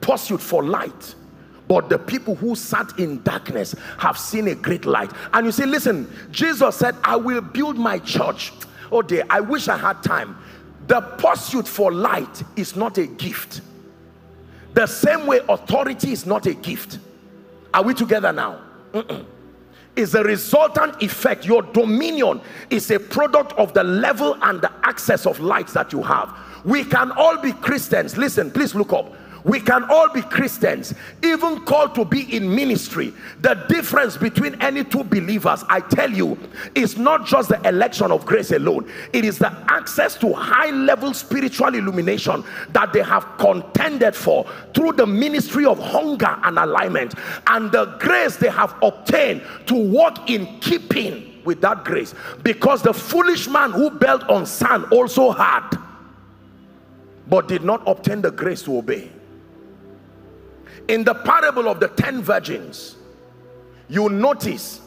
Pursuit for light but the people who sat in darkness have seen a great light. And you see listen jesus said i will build my church. Oh dear i wish i had time. The pursuit for light is not a gift. The same way authority is not a gift. Are we together now? Mm -mm. is a resultant effect your dominion is a product of the level and the access of light that you have. We can all be christians. Listen please look up we can all be Christians even called to be in ministry. The difference between any two believers I tell you is not just the election of grace alone. It is the access to high level spiritual illumination that they have contended for through the ministry of hunger and alignment and the grace they have obtained to walk in keeping with that grace. Because the foolish man who built on sand also had but did not obtain the grace to obey in the parable of the ten virgins you notice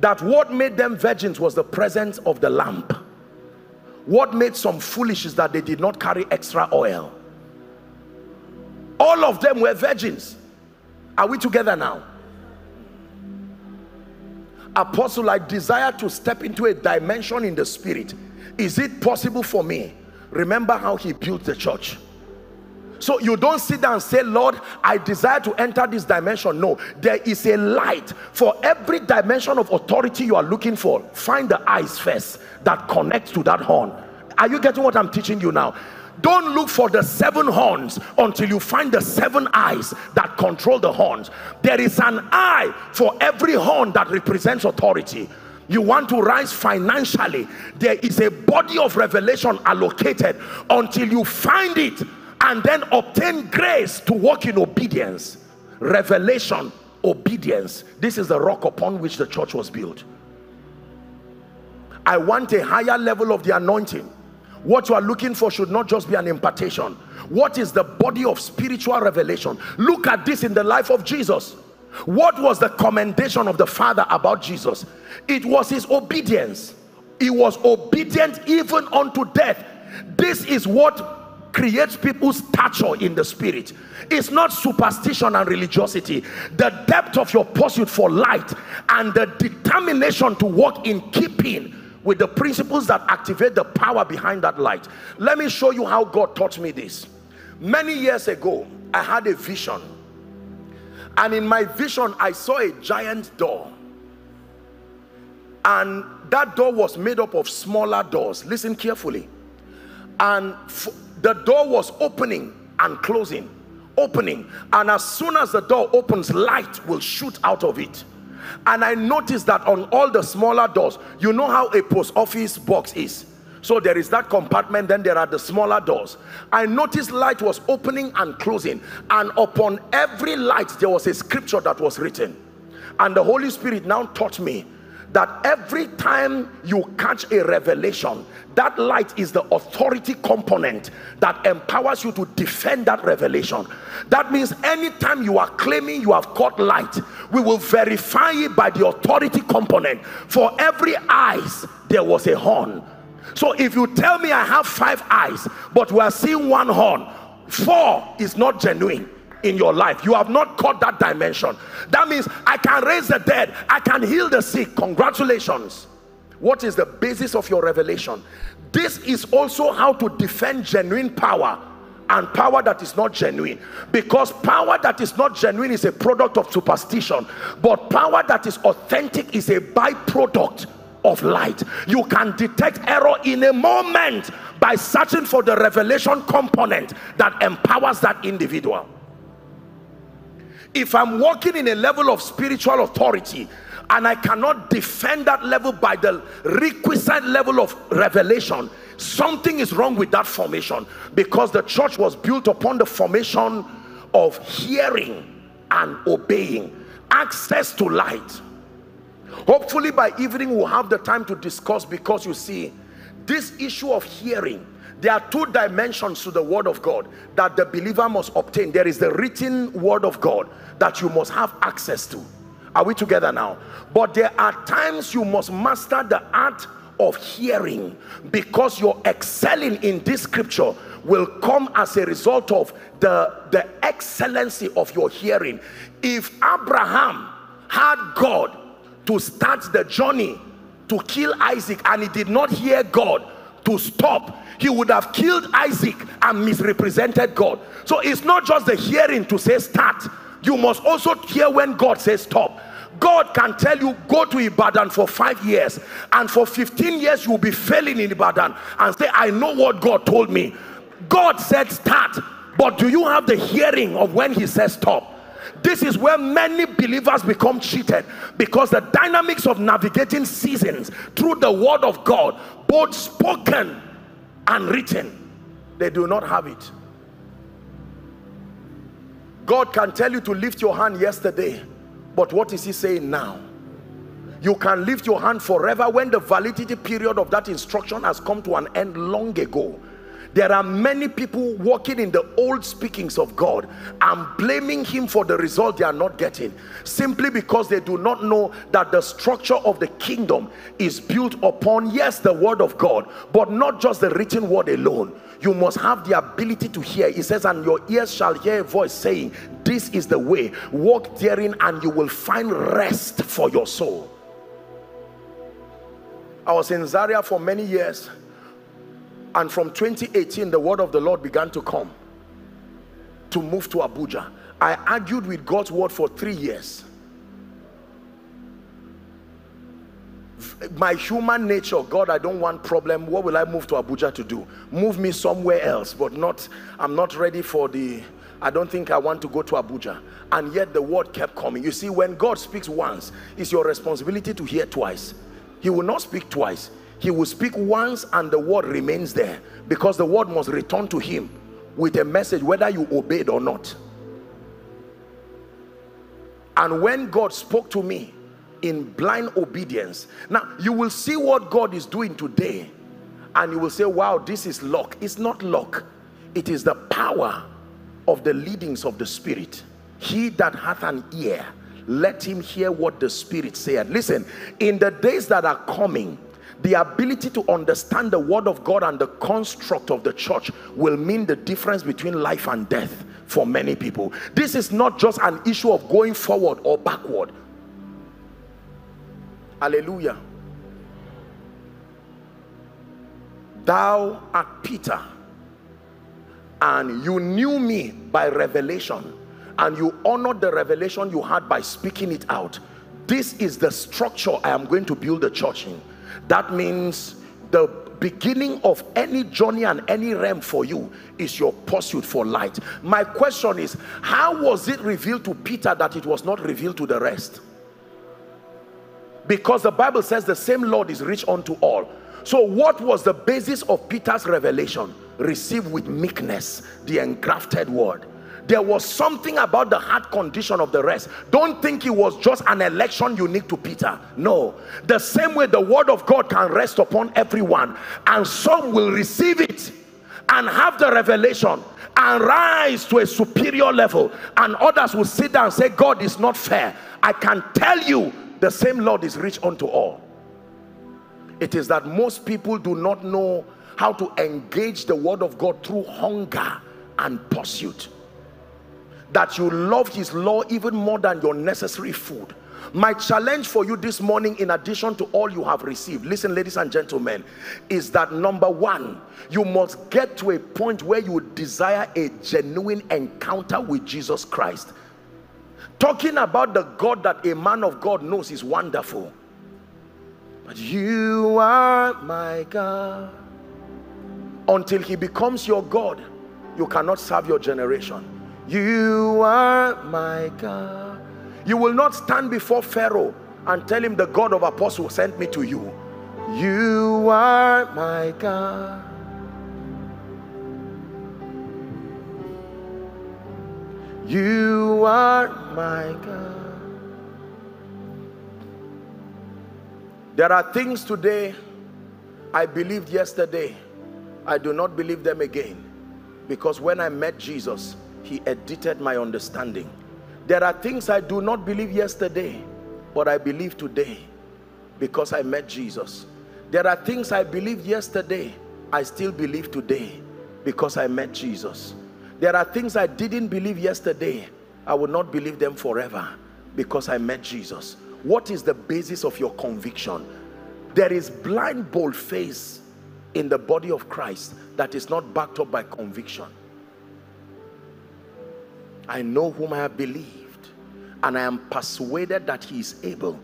that what made them virgins was the presence of the lamp. What made some foolish is that they did not carry extra oil. All of them were virgins. Are we together now? Apostle i desire to step into a dimension in the spirit. Is it possible for me? Remember how he built the church so you don't sit down and say, Lord, I desire to enter this dimension. No, there is a light for every dimension of authority you are looking for. Find the eyes first that connects to that horn. Are you getting what I'm teaching you now? Don't look for the seven horns until you find the seven eyes that control the horns. There is an eye for every horn that represents authority you want to rise financially there is a body of revelation allocated until you find it and then obtain grace to walk in obedience. Revelation obedience. This is the rock upon which the church was built. I want a higher level of the anointing. What you are looking for should not just be an impartation. What is the body of spiritual revelation? Look at this in the life of jesus. What was the commendation of the father about jesus? It was his obedience. He was obedient even unto death. This is what creates people's stature in the spirit. It's not superstition and religiosity. The depth of your pursuit for light and the determination to walk in keeping with the principles that activate the power behind that light. Let me show you how God taught me this. Many years ago I had a vision. And in my vision I saw a giant door. And that door was made up of smaller doors. Listen carefully. And the door was opening and closing. Opening. And as soon as the door opens light will shoot out of it. And I noticed that on all the smaller doors you know how a post office box is. So there is that compartment then there are the smaller doors. I noticed light was opening and closing. And upon every light there was a scripture that was written. And the Holy Spirit now taught me that every time you catch a revelation that light is the authority component that empowers you to defend that revelation. That means anytime you are claiming you have caught light we will verify it by the authority component. For every eyes there was a horn. So if you tell me i have five eyes but we are seeing one horn four is not genuine in your life. You have not caught that dimension. That means i can raise the dead i can heal the sick. Congratulations. What is the basis of your revelation? This is also how to defend genuine power and power that is not genuine. Because power that is not genuine is a product of superstition but power that is authentic is a byproduct of light. You can detect error in a moment by searching for the revelation component that empowers that individual if i'm walking in a level of spiritual authority and i cannot defend that level by the requisite level of revelation something is wrong with that formation because the church was built upon the formation of hearing and obeying access to light. Hopefully by evening we'll have the time to discuss because you see this issue of hearing there are two dimensions to the word of God that the believer must obtain. There is the written word of God that you must have access to. Are we together now? But there are times you must master the art of hearing because you're excelling in this scripture will come as a result of the the excellency of your hearing. If abraham had god to start the journey to kill isaac and he did not hear god to stop he would have killed isaac and misrepresented god. So it's not just the hearing to say start. You must also hear when god says stop. God can tell you go to Ibadan for five years and for 15 years you'll be failing in Ibadan and say I know what God told me God said start but do you have the hearing of when he says stop? This is where many believers become cheated because the dynamics of navigating seasons through the word of God both spoken and written they do not have it God can tell you to lift your hand yesterday but what is he saying now? You can lift your hand forever when the validity period of that instruction has come to an end long ago. There are many people walking in the old speakings of God and blaming him for the result they are not getting simply because they do not know that the structure of the kingdom is built upon yes the word of God but not just the written word alone. You must have the ability to hear. He says and your ears shall hear a voice saying this is the way. Walk therein and you will find rest for your soul. I was in Zaria for many years and from 2018 the word of the Lord began to come to move to Abuja. I argued with God's word for three years. My human nature God I don't want problem. What will I move to Abuja to do? Move me somewhere else but not I'm not ready for the I don't think I want to go to Abuja. And yet the word kept coming. You see when God speaks once it's your responsibility to hear twice. He will not speak twice he will speak once and the word remains there because the word must return to him with a message whether you obeyed or not. And when God spoke to me in blind obedience now you will see what God is doing today and you will say wow this is luck. It's not luck. It is the power of the leadings of the spirit. He that hath an ear let him hear what the spirit said listen in the days that are coming the ability to understand the word of God and the construct of the church will mean the difference between life and death for many people. This is not just an issue of going forward or backward. Hallelujah. Thou art Peter and you knew me by revelation and you honored the revelation you had by speaking it out. This is the structure I am going to build the church in that means the beginning of any journey and any realm for you is your pursuit for light. My question is how was it revealed to peter that it was not revealed to the rest? Because the bible says the same lord is rich unto all. So what was the basis of peter's revelation? Receive with meekness the engrafted word there was something about the heart condition of the rest. Don't think it was just an election unique to peter. No. The same way the word of god can rest upon everyone and some will receive it and have the revelation and rise to a superior level and others will sit down and say god is not fair. I can tell you the same lord is rich unto all. It is that most people do not know how to engage the word of god through hunger and pursuit that you love his law even more than your necessary food. My challenge for you this morning in addition to all you have received listen ladies and gentlemen is that number one you must get to a point where you desire a genuine encounter with jesus christ. Talking about the god that a man of god knows is wonderful. But you are my god. Until he becomes your god you cannot serve your generation you are my God. You will not stand before Pharaoh and tell him the God of apostles sent me to you. You are my God. You are my God. There are things today I believed yesterday. I do not believe them again. Because when I met Jesus, he edited my understanding. There are things i do not believe yesterday but i believe today because i met jesus. There are things i believed yesterday i still believe today because i met jesus. There are things i didn't believe yesterday i will not believe them forever because i met jesus. What is the basis of your conviction? There is blind bold face in the body of christ that is not backed up by conviction I know whom I have believed and I am persuaded that he is able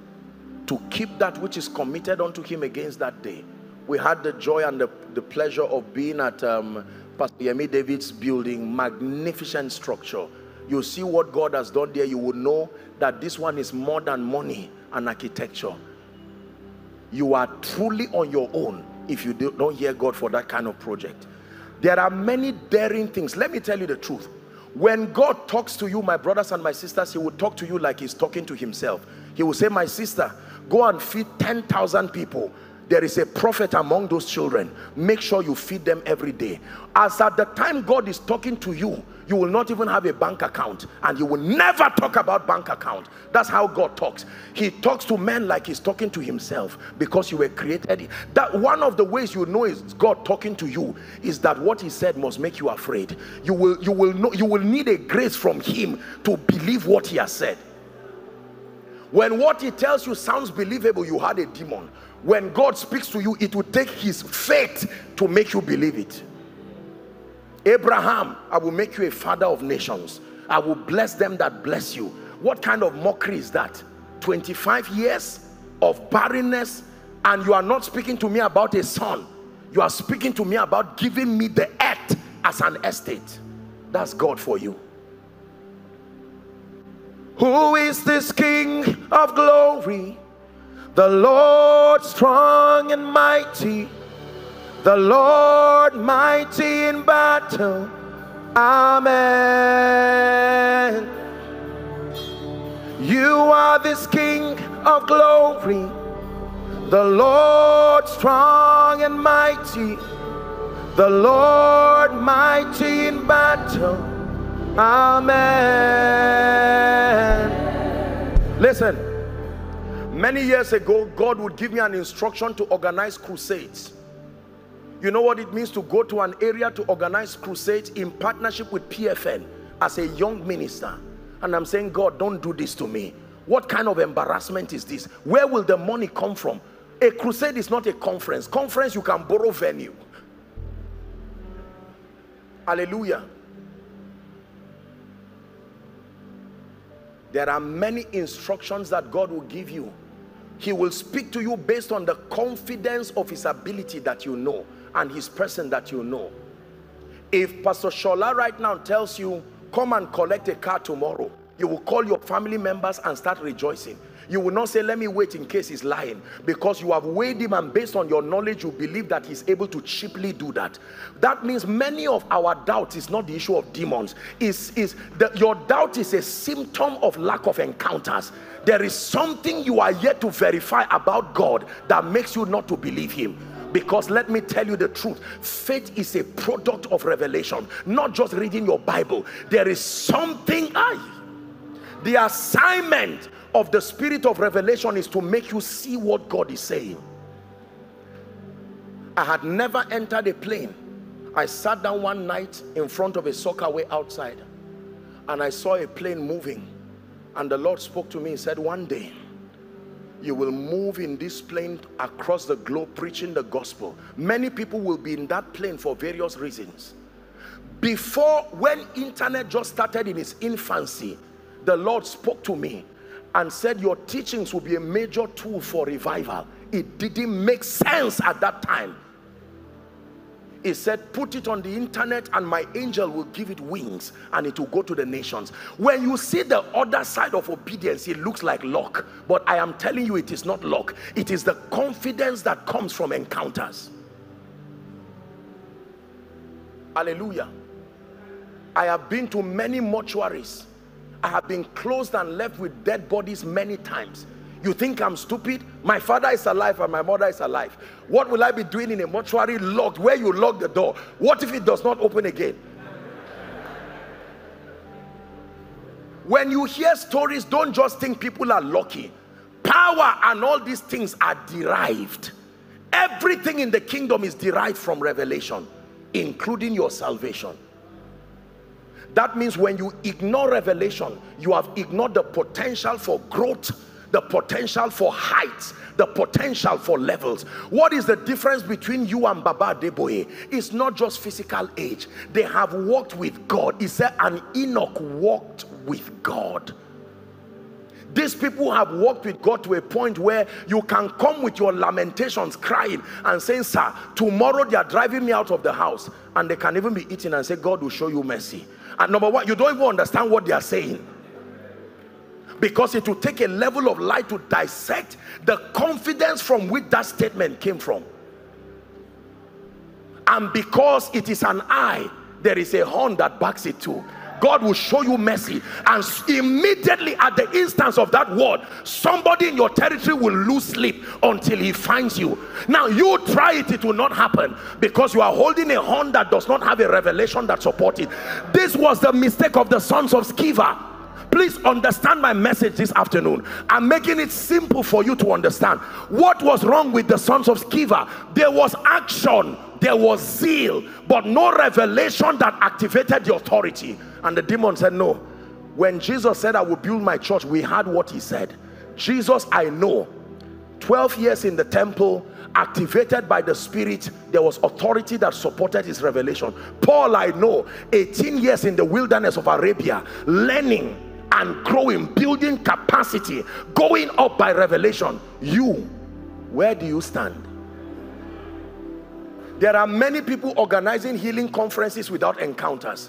to keep that which is committed unto him against that day. We had the joy and the, the pleasure of being at um, Pastor Yemi David's building, magnificent structure. You see what God has done there, you will know that this one is more than money and architecture. You are truly on your own if you don't hear God for that kind of project. There are many daring things. Let me tell you the truth. When God talks to you, my brothers and my sisters, he will talk to you like he's talking to himself. He will say, my sister, go and feed 10,000 people. There is a prophet among those children. Make sure you feed them every day. As at the time God is talking to you, you will not even have a bank account and you will never talk about bank account. That's how God talks. He talks to men like he's talking to himself because you were created. That one of the ways you know is God talking to you is that what he said must make you afraid. You will you will know you will need a grace from him to believe what he has said. When what he tells you sounds believable, you had a demon. When God speaks to you, it will take his faith to make you believe it. Abraham, I will make you a father of nations. I will bless them that bless you. What kind of mockery is that? 25 years of barrenness and you are not speaking to me about a son. You are speaking to me about giving me the earth as an estate. That's God for you. Who is this King of glory? The Lord strong and mighty the Lord mighty in battle. Amen. You are this King of glory, the Lord strong and mighty, the Lord mighty in battle. Amen. Listen, many years ago, God would give me an instruction to organize crusades. You know what it means to go to an area to organize crusades in partnership with PFN as a young minister. And I'm saying, God, don't do this to me. What kind of embarrassment is this? Where will the money come from? A crusade is not a conference. Conference, you can borrow venue. Hallelujah. There are many instructions that God will give you he will speak to you based on the confidence of his ability that you know and his person that you know. If pastor shola right now tells you come and collect a car tomorrow you will call your family members and start rejoicing. You will not say let me wait in case he's lying because you have weighed him and based on your knowledge you believe that he's able to cheaply do that. That means many of our doubts is not the issue of demons. Is is your doubt is a symptom of lack of encounters. There is something you are yet to verify about god that makes you not to believe him because let me tell you the truth. Faith is a product of revelation not just reading your bible. There is something i the assignment of the spirit of revelation is to make you see what God is saying. I had never entered a plane. I sat down one night in front of a soccer way outside and I saw a plane moving. And the Lord spoke to me. And said one day you will move in this plane across the globe preaching the gospel. Many people will be in that plane for various reasons. Before when internet just started in its infancy the Lord spoke to me and said your teachings will be a major tool for revival. It didn't make sense at that time he said put it on the internet and my angel will give it wings and it will go to the nations. When you see the other side of obedience it looks like luck. But i am telling you it is not luck. It is the confidence that comes from encounters. Hallelujah. I have been to many mortuaries. I have been closed and left with dead bodies many times. You think I'm stupid? My father is alive and my mother is alive. What will I be doing in a mortuary locked where you lock the door? What if it does not open again? When you hear stories, don't just think people are lucky. Power and all these things are derived. Everything in the kingdom is derived from revelation, including your salvation. That means when you ignore revelation, you have ignored the potential for growth, the potential for heights, the potential for levels. What is the difference between you and Baba Adeboye? It's not just physical age. They have walked with God. He said an Enoch walked with God. These people have walked with God to a point where you can come with your lamentations, crying and saying, sir, tomorrow they are driving me out of the house. And they can even be eating and say, God will show you mercy. And number one, you don't even understand what they are saying. Because it will take a level of light to dissect the confidence from which that statement came from. And because it is an eye, there is a horn that backs it too. God will show you mercy. And immediately at the instance of that word somebody in your territory will lose sleep until he finds you. Now you try it it will not happen. Because you are holding a horn that does not have a revelation that supports it. This was the mistake of the sons of Sceva please understand my message this afternoon. I'm making it simple for you to understand. What was wrong with the sons of Sceva? There was action there was zeal but no revelation that activated the authority. And the demon said no. When jesus said i will build my church we heard what he said. Jesus i know. 12 years in the temple activated by the spirit there was authority that supported his revelation. Paul i know 18 years in the wilderness of arabia learning and growing building capacity going up by revelation you where do you stand there are many people organizing healing conferences without encounters.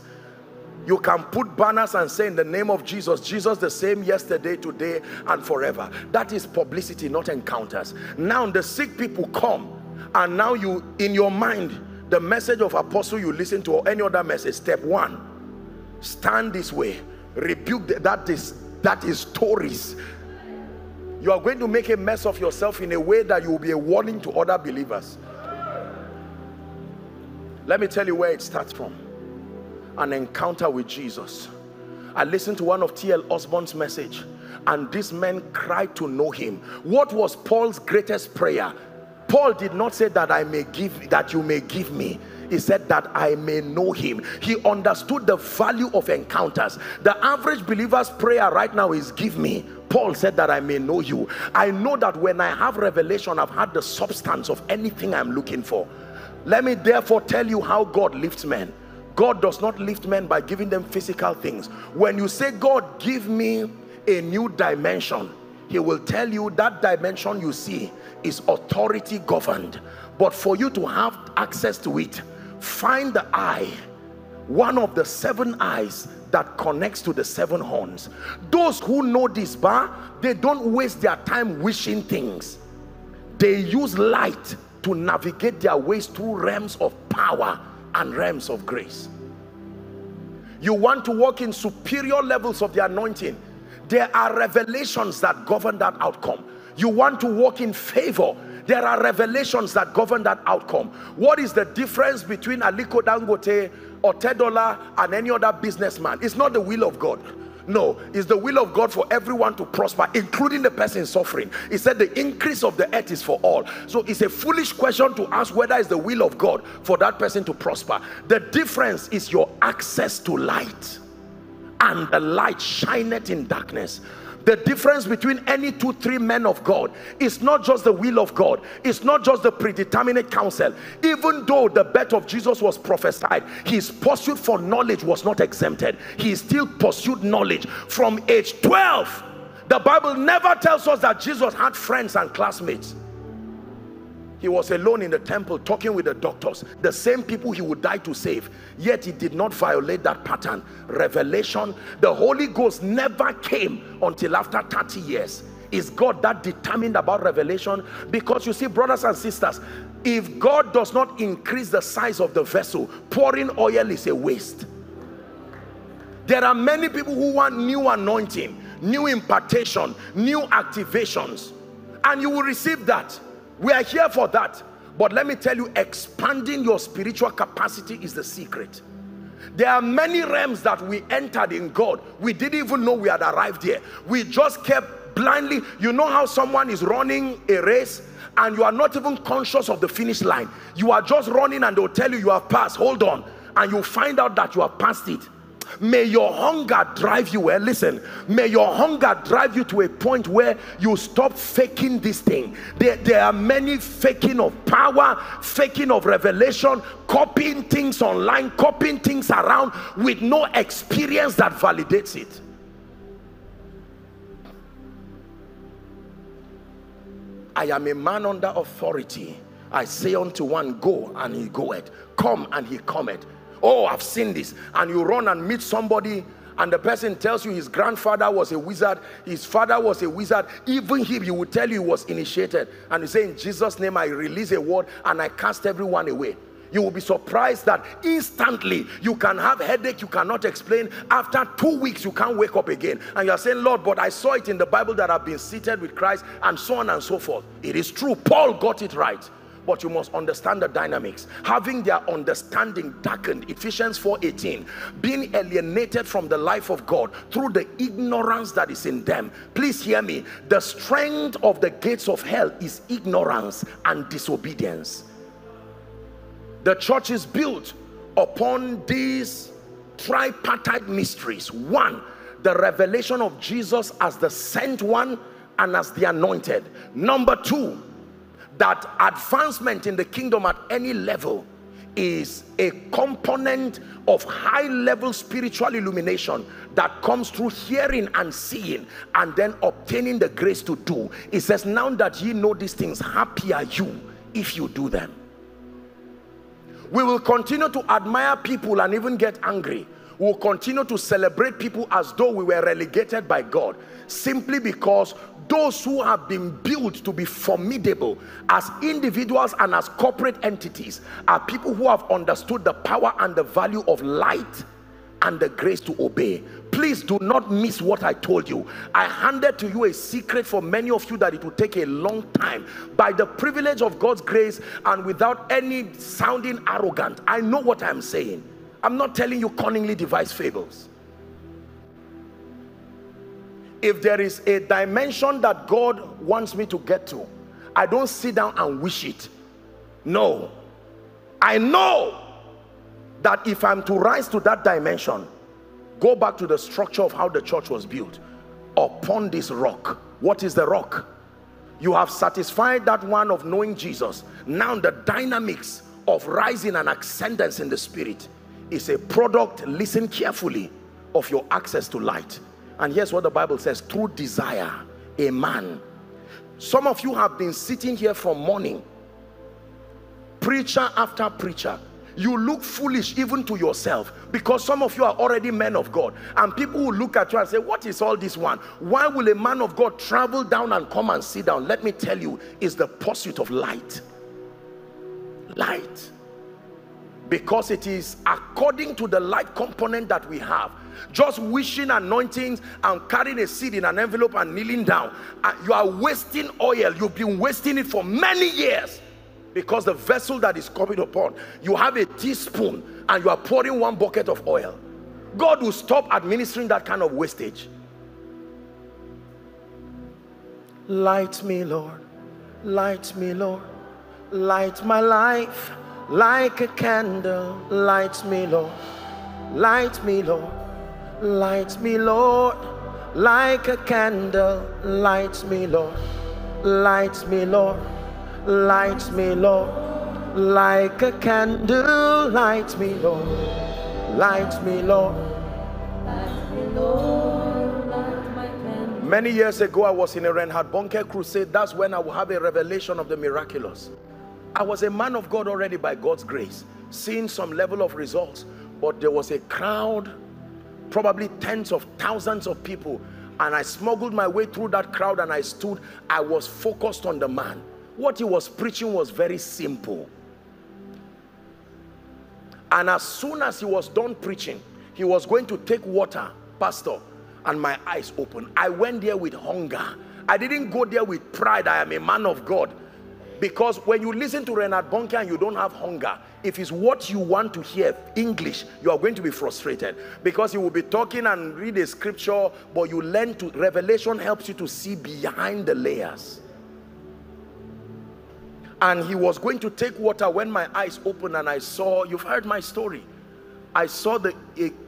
You can put banners and say in the name of Jesus, Jesus the same yesterday, today, and forever. That is publicity, not encounters. Now the sick people come and now you, in your mind, the message of apostle you listen to or any other message, step one, stand this way, rebuke that is, that is stories. You are going to make a mess of yourself in a way that you will be a warning to other believers. Let me tell you where it starts from. An encounter with Jesus. I listened to one of T.L. Osborn's message and this man cried to know him. What was Paul's greatest prayer? Paul did not say that I may give, that you may give me. He said that I may know him. He understood the value of encounters. The average believer's prayer right now is give me. Paul said that I may know you. I know that when I have revelation, I've had the substance of anything I'm looking for. Let me therefore tell you how God lifts men. God does not lift men by giving them physical things. When you say, God, give me a new dimension, he will tell you that dimension you see is authority governed but for you to have access to it find the eye one of the seven eyes that connects to the seven horns. Those who know this bar they don't waste their time wishing things. They use light to navigate their ways through realms of power and realms of grace. You want to walk in superior levels of the anointing? There are revelations that govern that outcome. You want to walk in favor there are revelations that govern that outcome. What is the difference between Aliko Dangote or Otedola and any other businessman? It's not the will of God. No it's the will of God for everyone to prosper including the person suffering. He said the increase of the earth is for all. So it's a foolish question to ask whether it's the will of God for that person to prosper. The difference is your access to light. And the light shineth in darkness the difference between any two three men of God is not just the will of God. It's not just the predeterminate counsel. Even though the birth of Jesus was prophesied his pursuit for knowledge was not exempted. He still pursued knowledge from age 12 the Bible never tells us that Jesus had friends and classmates he was alone in the temple talking with the doctors the same people he would die to save. Yet he did not violate that pattern. Revelation the holy ghost never came until after 30 years. Is god that determined about revelation? Because you see brothers and sisters if god does not increase the size of the vessel pouring oil is a waste. There are many people who want new anointing new impartation new activations and you will receive that we are here for that. But let me tell you expanding your spiritual capacity is the secret. There are many realms that we entered in God. We didn't even know we had arrived here. We just kept blindly. You know how someone is running a race and you are not even conscious of the finish line? You are just running and they'll tell you you have passed. Hold on. And you find out that you have passed it may your hunger drive you well listen. May your hunger drive you to a point where you stop faking this thing. There, there are many faking of power faking of revelation copying things online copying things around with no experience that validates it. I am a man under authority. I say unto one go and he goeth. Come and he cometh oh i've seen this. And you run and meet somebody and the person tells you his grandfather was a wizard his father was a wizard. Even him he will tell you he was initiated. And you say in jesus name i release a word and i cast everyone away. You will be surprised that instantly you can have headache you cannot explain. After two weeks you can't wake up again. And you are saying lord but i saw it in the bible that i've been seated with christ and so on and so forth. It is true. Paul got it right but you must understand the dynamics. Having their understanding darkened ephesians 4:18 being alienated from the life of god through the ignorance that is in them. Please hear me. The strength of the gates of hell is ignorance and disobedience. The church is built upon these tripartite mysteries. One the revelation of jesus as the sent one and as the anointed. Number two that advancement in the kingdom at any level is a component of high level spiritual illumination that comes through hearing and seeing and then obtaining the grace to do. It says now that ye know these things happy are you if you do them. We will continue to admire people and even get angry. We'll continue to celebrate people as though we were relegated by God simply because those who have been built to be formidable as individuals and as corporate entities are people who have understood the power and the value of light and the grace to obey. Please do not miss what i told you. I handed to you a secret for many of you that it will take a long time. By the privilege of god's grace and without any sounding arrogant i know what i'm saying. I'm not telling you cunningly devised fables if there is a dimension that God wants me to get to I don't sit down and wish it. No. I know that if I'm to rise to that dimension go back to the structure of how the church was built upon this rock. What is the rock? You have satisfied that one of knowing Jesus. Now the dynamics of rising and ascendance in the spirit is a product listen carefully of your access to light and here's what the Bible says through desire a man. Some of you have been sitting here from morning preacher after preacher. You look foolish even to yourself because some of you are already men of God. And people will look at you and say what is all this one? Why will a man of God travel down and come and sit down? Let me tell you is the pursuit of light. Light. Because it is according to the light component that we have just wishing anointings and carrying a seed in an envelope and kneeling down. Uh, you are wasting oil. You've been wasting it for many years because the vessel that is coming upon you have a teaspoon and you are pouring one bucket of oil. God will stop administering that kind of wastage. Light me Lord. Light me Lord. Light my life like a candle. Light me Lord. Light me Lord light me Lord like a candle light me Lord light me Lord light me Lord like a candle light me Lord light me Lord light me Lord Many years ago, I was in a Reinhard Bonnke crusade. That's when I will have a revelation of the miraculous. I was a man of God already by God's grace, seeing some level of results, but there was a crowd, probably tens of thousands of people, and I smuggled my way through that crowd and I stood, I was focused on the man. What he was preaching was very simple. And as soon as he was done preaching, he was going to take water, pastor, and my eyes opened. I went there with hunger. I didn't go there with pride. I am a man of God. Because when you listen to Reinhard Bonnke and you don't have hunger, if it's what you want to hear, English, you are going to be frustrated. Because you will be talking and read a scripture, but you learn to, revelation helps you to see behind the layers. And he was going to take water when my eyes opened and I saw, you've heard my story. I saw the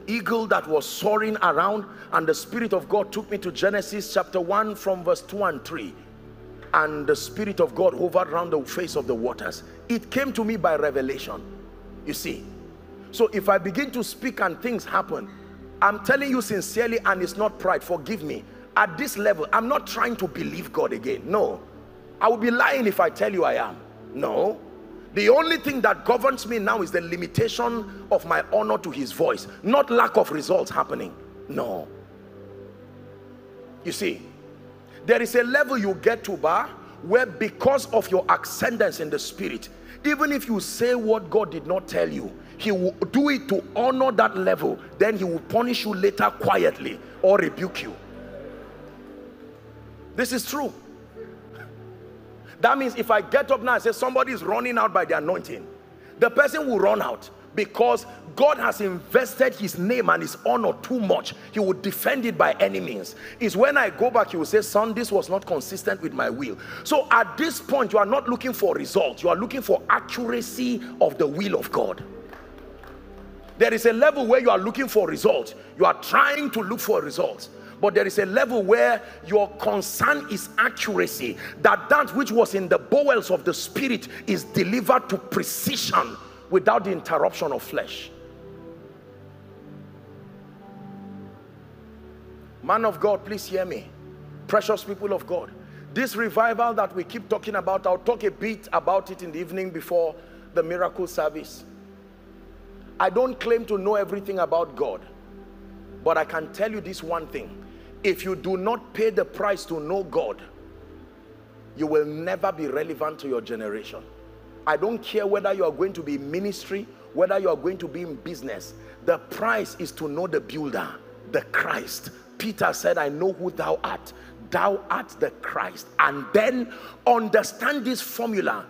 eagle that was soaring around and the Spirit of God took me to Genesis chapter 1 from verse 2 and 3 and the Spirit of God hovered around the face of the waters. It came to me by revelation. You see. So if I begin to speak and things happen, I'm telling you sincerely and it's not pride, forgive me. At this level, I'm not trying to believe God again. No. I would be lying if I tell you I am. No. The only thing that governs me now is the limitation of my honor to his voice, not lack of results happening. No. You see, there is a level you get to bar where because of your ascendance in the spirit even if you say what God did not tell you he will do it to honor that level. Then he will punish you later quietly or rebuke you. This is true. That means if I get up now and say somebody is running out by the anointing the person will run out because God has invested his name and his honor too much he will defend it by any means. Is when I go back he will say son this was not consistent with my will. So at this point you are not looking for results you are looking for accuracy of the will of God. There is a level where you are looking for results you are trying to look for results. But there is a level where your concern is accuracy that that which was in the bowels of the spirit is delivered to precision without the interruption of flesh. Man of God please hear me. Precious people of God this revival that we keep talking about I'll talk a bit about it in the evening before the miracle service. I don't claim to know everything about God but I can tell you this one thing. If you do not pay the price to know God you will never be relevant to your generation I don't care whether you are going to be in ministry, whether you are going to be in business. The price is to know the builder, the Christ. Peter said, I know who thou art. Thou art the Christ. And then understand this formula.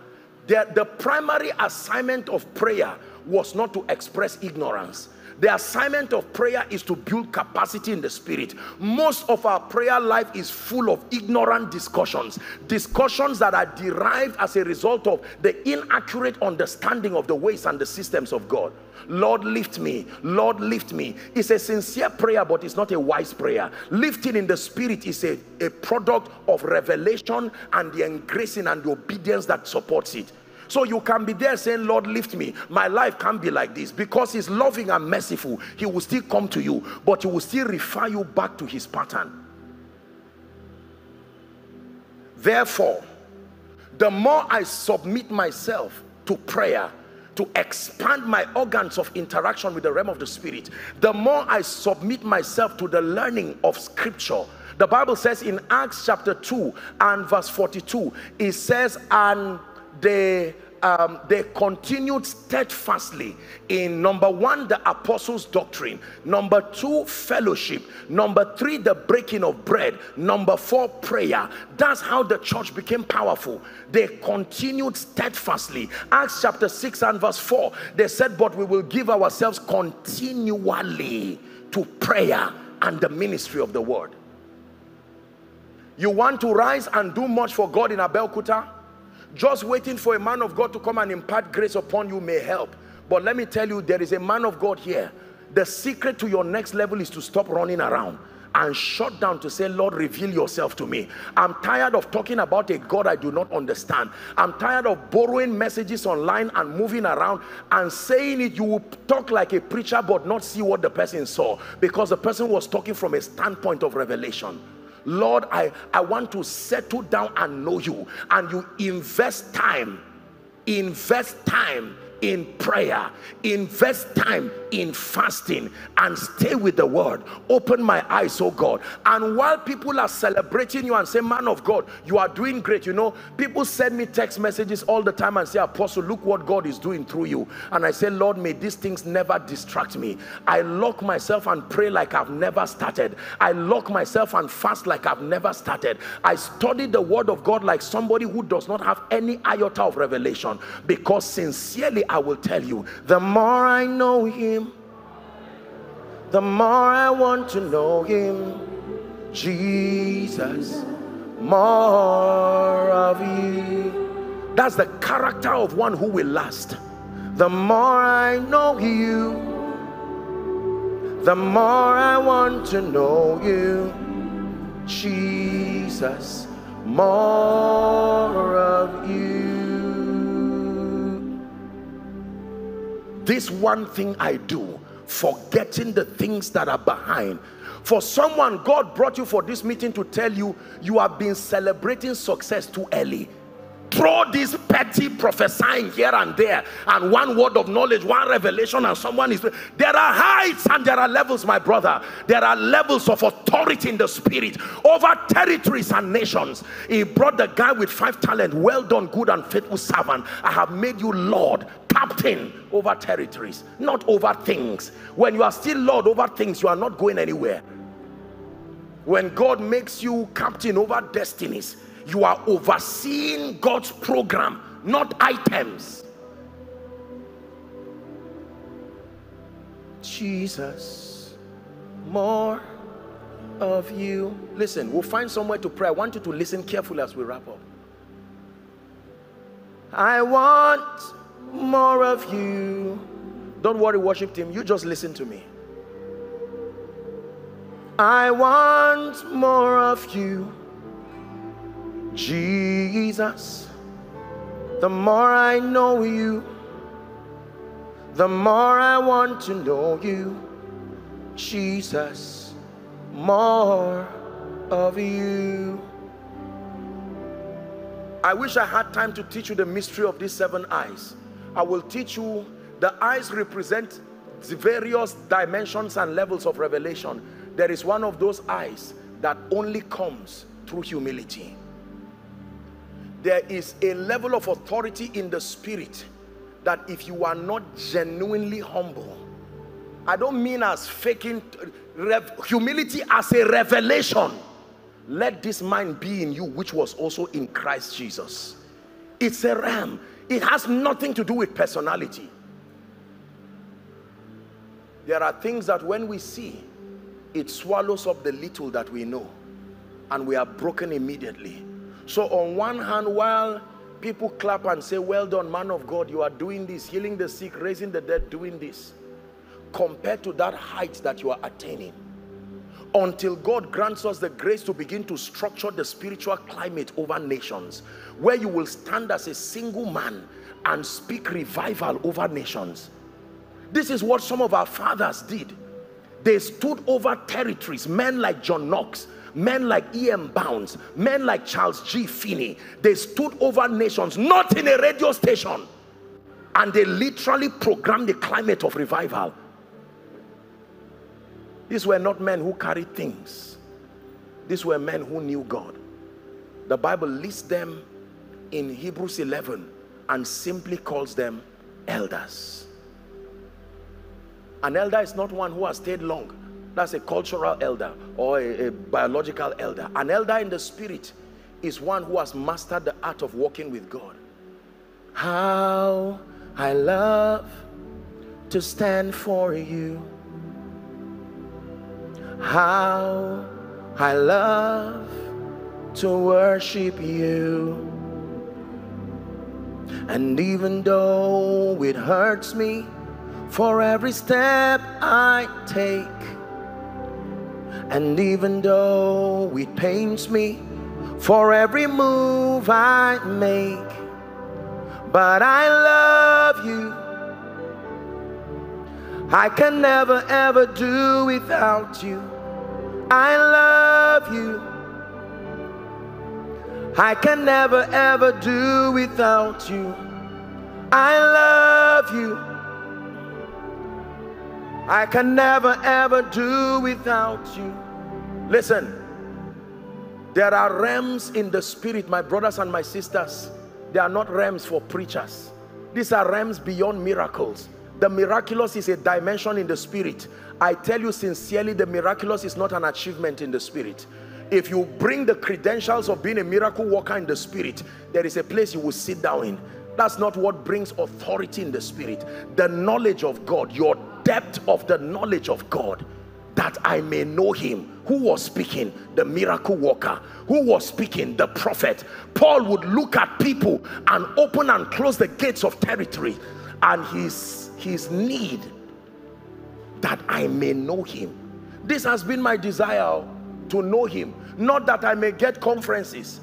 The, the primary assignment of prayer was not to express ignorance the assignment of prayer is to build capacity in the spirit. Most of our prayer life is full of ignorant discussions. Discussions that are derived as a result of the inaccurate understanding of the ways and the systems of God. Lord lift me, Lord lift me. It's a sincere prayer but it's not a wise prayer. Lifting in the spirit is a, a product of revelation and the engracing and the obedience that supports it. So you can be there saying, Lord, lift me. My life can't be like this. Because he's loving and merciful, he will still come to you. But he will still refer you back to his pattern. Therefore, the more I submit myself to prayer, to expand my organs of interaction with the realm of the spirit, the more I submit myself to the learning of scripture. The Bible says in Acts chapter 2 and verse 42, it says, and they um, they continued steadfastly in number one, the apostles' doctrine, number two, fellowship, number three, the breaking of bread, number four, prayer. That's how the church became powerful. They continued steadfastly. Acts chapter 6 and verse 4, they said, But we will give ourselves continually to prayer and the ministry of the word. You want to rise and do much for God in Abeokuta? Just waiting for a man of God to come and impart grace upon you may help. But let me tell you, there is a man of God here. The secret to your next level is to stop running around and shut down to say, Lord, reveal yourself to me. I'm tired of talking about a God I do not understand. I'm tired of borrowing messages online and moving around and saying it. You will talk like a preacher, but not see what the person saw because the person was talking from a standpoint of revelation. Lord, I, I want to settle down and know you. And you invest time, invest time in prayer invest time in fasting and stay with the word. Open my eyes oh god. And while people are celebrating you and say man of god you are doing great you know people send me text messages all the time and say apostle look what god is doing through you. And i say lord may these things never distract me. I lock myself and pray like i've never started. I lock myself and fast like i've never started. I study the word of god like somebody who does not have any iota of revelation because sincerely I will tell you, the more I know him, the more I want to know him. Jesus, more of you. That's the character of one who will last. The more I know you, the more I want to know you. Jesus, more of you. this one thing I do, forgetting the things that are behind. For someone, God brought you for this meeting to tell you, you have been celebrating success too early throw this petty prophesying here and there and one word of knowledge one revelation and someone is there are heights and there are levels my brother. There are levels of authority in the spirit over territories and nations. He brought the guy with five talent well done good and faithful servant. I have made you lord captain over territories not over things. When you are still lord over things you are not going anywhere. When god makes you captain over destinies you are overseeing God's program not items. Jesus more of you. Listen we'll find somewhere to pray. I want you to listen carefully as we wrap up. I want more of you. Don't worry worship team. You just listen to me. I want more of you Jesus, the more I know you, the more I want to know you. Jesus, more of you. I wish I had time to teach you the mystery of these seven eyes. I will teach you the eyes represent the various dimensions and levels of revelation. There is one of those eyes that only comes through humility there is a level of authority in the spirit that if you are not genuinely humble I don't mean as faking humility as a revelation. Let this mind be in you which was also in Christ Jesus. It's a ram it has nothing to do with personality. There are things that when we see it swallows up the little that we know and we are broken immediately so on one hand, while people clap and say, well done, man of God, you are doing this, healing the sick, raising the dead, doing this, compared to that height that you are attaining, until God grants us the grace to begin to structure the spiritual climate over nations, where you will stand as a single man and speak revival over nations. This is what some of our fathers did. They stood over territories, men like John Knox, men like E.M. Bounds, men like Charles G. Finney, they stood over nations, not in a radio station. And they literally programmed the climate of revival. These were not men who carried things. These were men who knew God. The Bible lists them in Hebrews 11 and simply calls them elders. An elder is not one who has stayed long. That's a cultural elder or a, a, biological elder. An elder in the spirit is one who has mastered the art of walking with God. How I love to stand for you. How I love to worship you. And even though it hurts me for every step I take, and even though it pains me for every move I make, but I love you. I can never ever do without you. I love you. I can never ever do without you. I love you. I can never ever do without you. Listen, there are realms in the spirit, my brothers and my sisters. They are not realms for preachers. These are realms beyond miracles. The miraculous is a dimension in the spirit. I tell you sincerely, the miraculous is not an achievement in the spirit if you bring the credentials of being a miracle worker in the spirit there is a place you will sit down in that's not what brings authority in the spirit the knowledge of God your depth of the knowledge of God that I may know him who was speaking the miracle worker who was speaking the prophet. Paul would look at people and open and close the gates of territory and his his need that I may know him. This has been my desire to know him. Not that I may get conferences.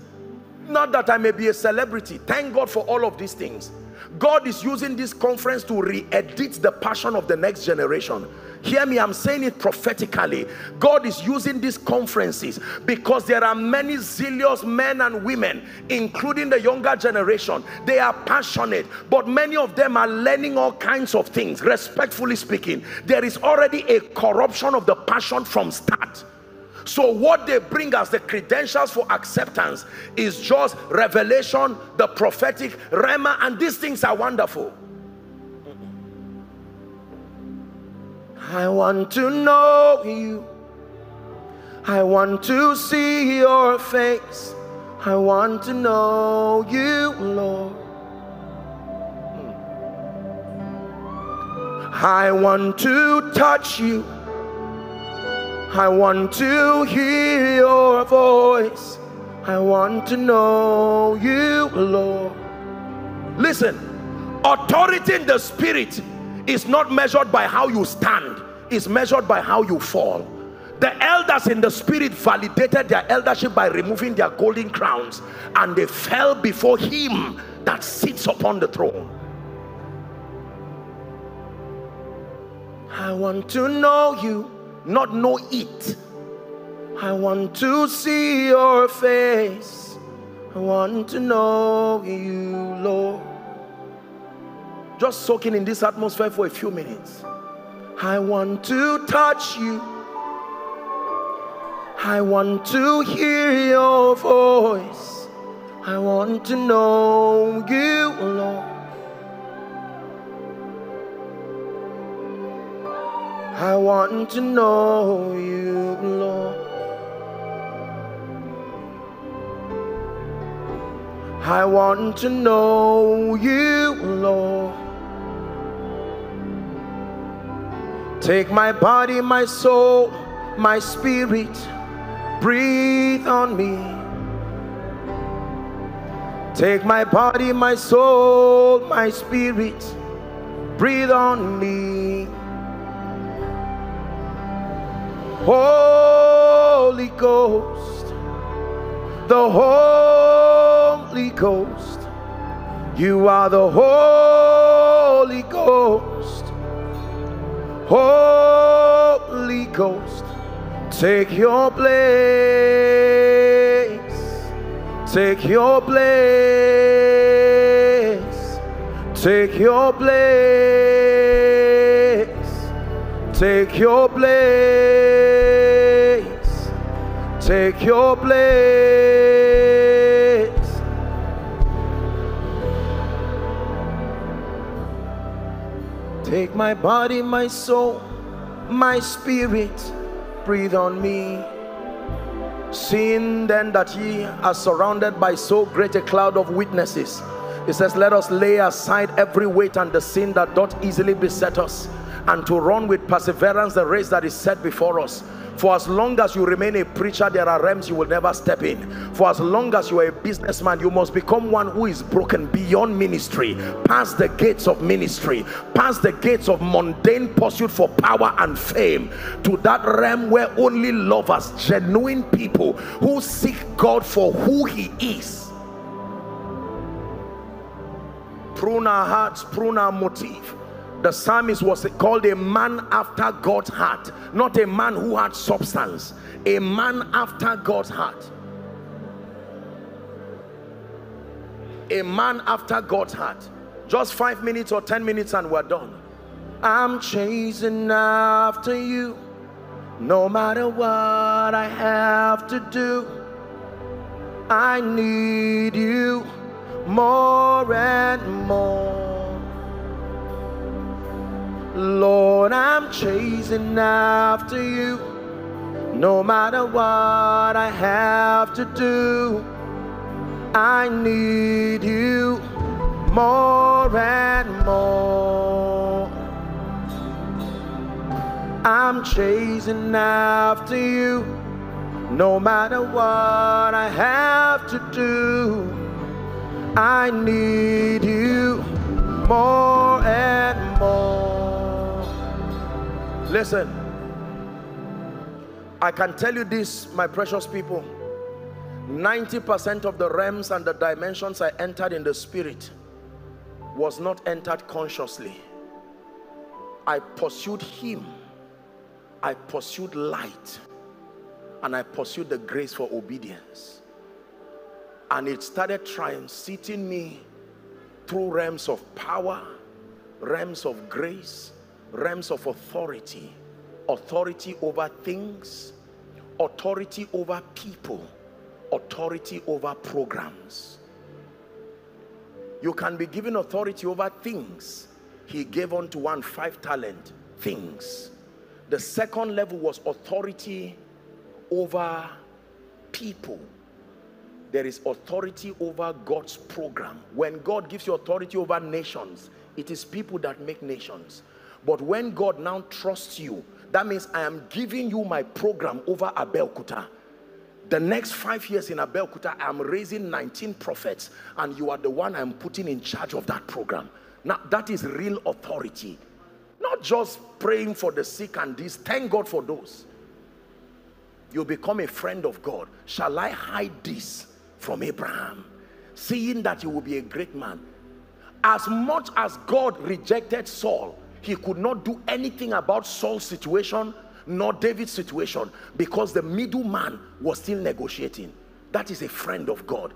Not that I may be a celebrity. Thank God for all of these things God is using this conference to re-edit the passion of the next generation. Hear me I'm saying it prophetically. God is using these conferences because there are many zealous men and women including the younger generation. They are passionate but many of them are learning all kinds of things. Respectfully speaking there is already a corruption of the passion from start so what they bring as the credentials for acceptance is just revelation, the prophetic, rhema, and these things are wonderful. I want to know you. I want to see your face. I want to know you, Lord. Hmm. I want to touch you. I want to hear your voice. I want to know you, Lord. Listen, authority in the spirit is not measured by how you stand, it's measured by how you fall. The elders in the spirit validated their eldership by removing their golden crowns and they fell before him that sits upon the throne. I want to know you not know it. I want to see your face. I want to know you, Lord. Just soaking in this atmosphere for a few minutes. I want to touch you. I want to hear your voice. I want to know you, Lord. I want to know you, Lord. I want to know you, Lord. Take my body, my soul, my spirit, breathe on me. Take my body, my soul, my spirit, breathe on me. Holy Ghost, the Holy Ghost, you are the Holy Ghost, Holy Ghost, Take your place. Take your place. Take your place. Take your place. Take your place. Take my body, my soul, my spirit breathe on me. Seeing then that ye are surrounded by so great a cloud of witnesses, it says, Let us lay aside every weight and the sin that doth easily beset us, and to run with perseverance the race that is set before us for as long as you remain a preacher, there are realms you will never step in. For as long as you are a businessman, you must become one who is broken beyond ministry, past the gates of ministry, past the gates of mundane pursuit for power and fame, to that realm where only lovers, genuine people who seek God for who He is. Prune our hearts, prune our motive the psalmist was called a man after God's heart not a man who had substance. A man after God's heart. A man after God's heart. Just five minutes or ten minutes and we're done. I'm chasing after you no matter what I have to do. I need you more and more Lord, I'm chasing after you. No matter what I have to do, I need you more and more. I'm chasing after you. No matter what I have to do, I need you more and more. Listen, I can tell you this, my precious people 90% of the realms and the dimensions I entered in the spirit was not entered consciously. I pursued Him, I pursued light, and I pursued the grace for obedience. And it started transiting me through realms of power, realms of grace, realms of authority authority over things authority over people authority over programs. You can be given authority over things. He gave unto one five talent things. The second level was authority over people. There is authority over God's program. When God gives you authority over nations it is people that make nations but when God now trusts you, that means I am giving you my program over Abeokuta. The next five years in Abeokuta, I am raising 19 prophets, and you are the one I'm putting in charge of that program. Now, that is real authority. Not just praying for the sick and this. Thank God for those. You become a friend of God. Shall I hide this from Abraham? Seeing that you will be a great man. As much as God rejected Saul, he could not do anything about Saul's situation nor David's situation because the middleman was still negotiating. That is a friend of God.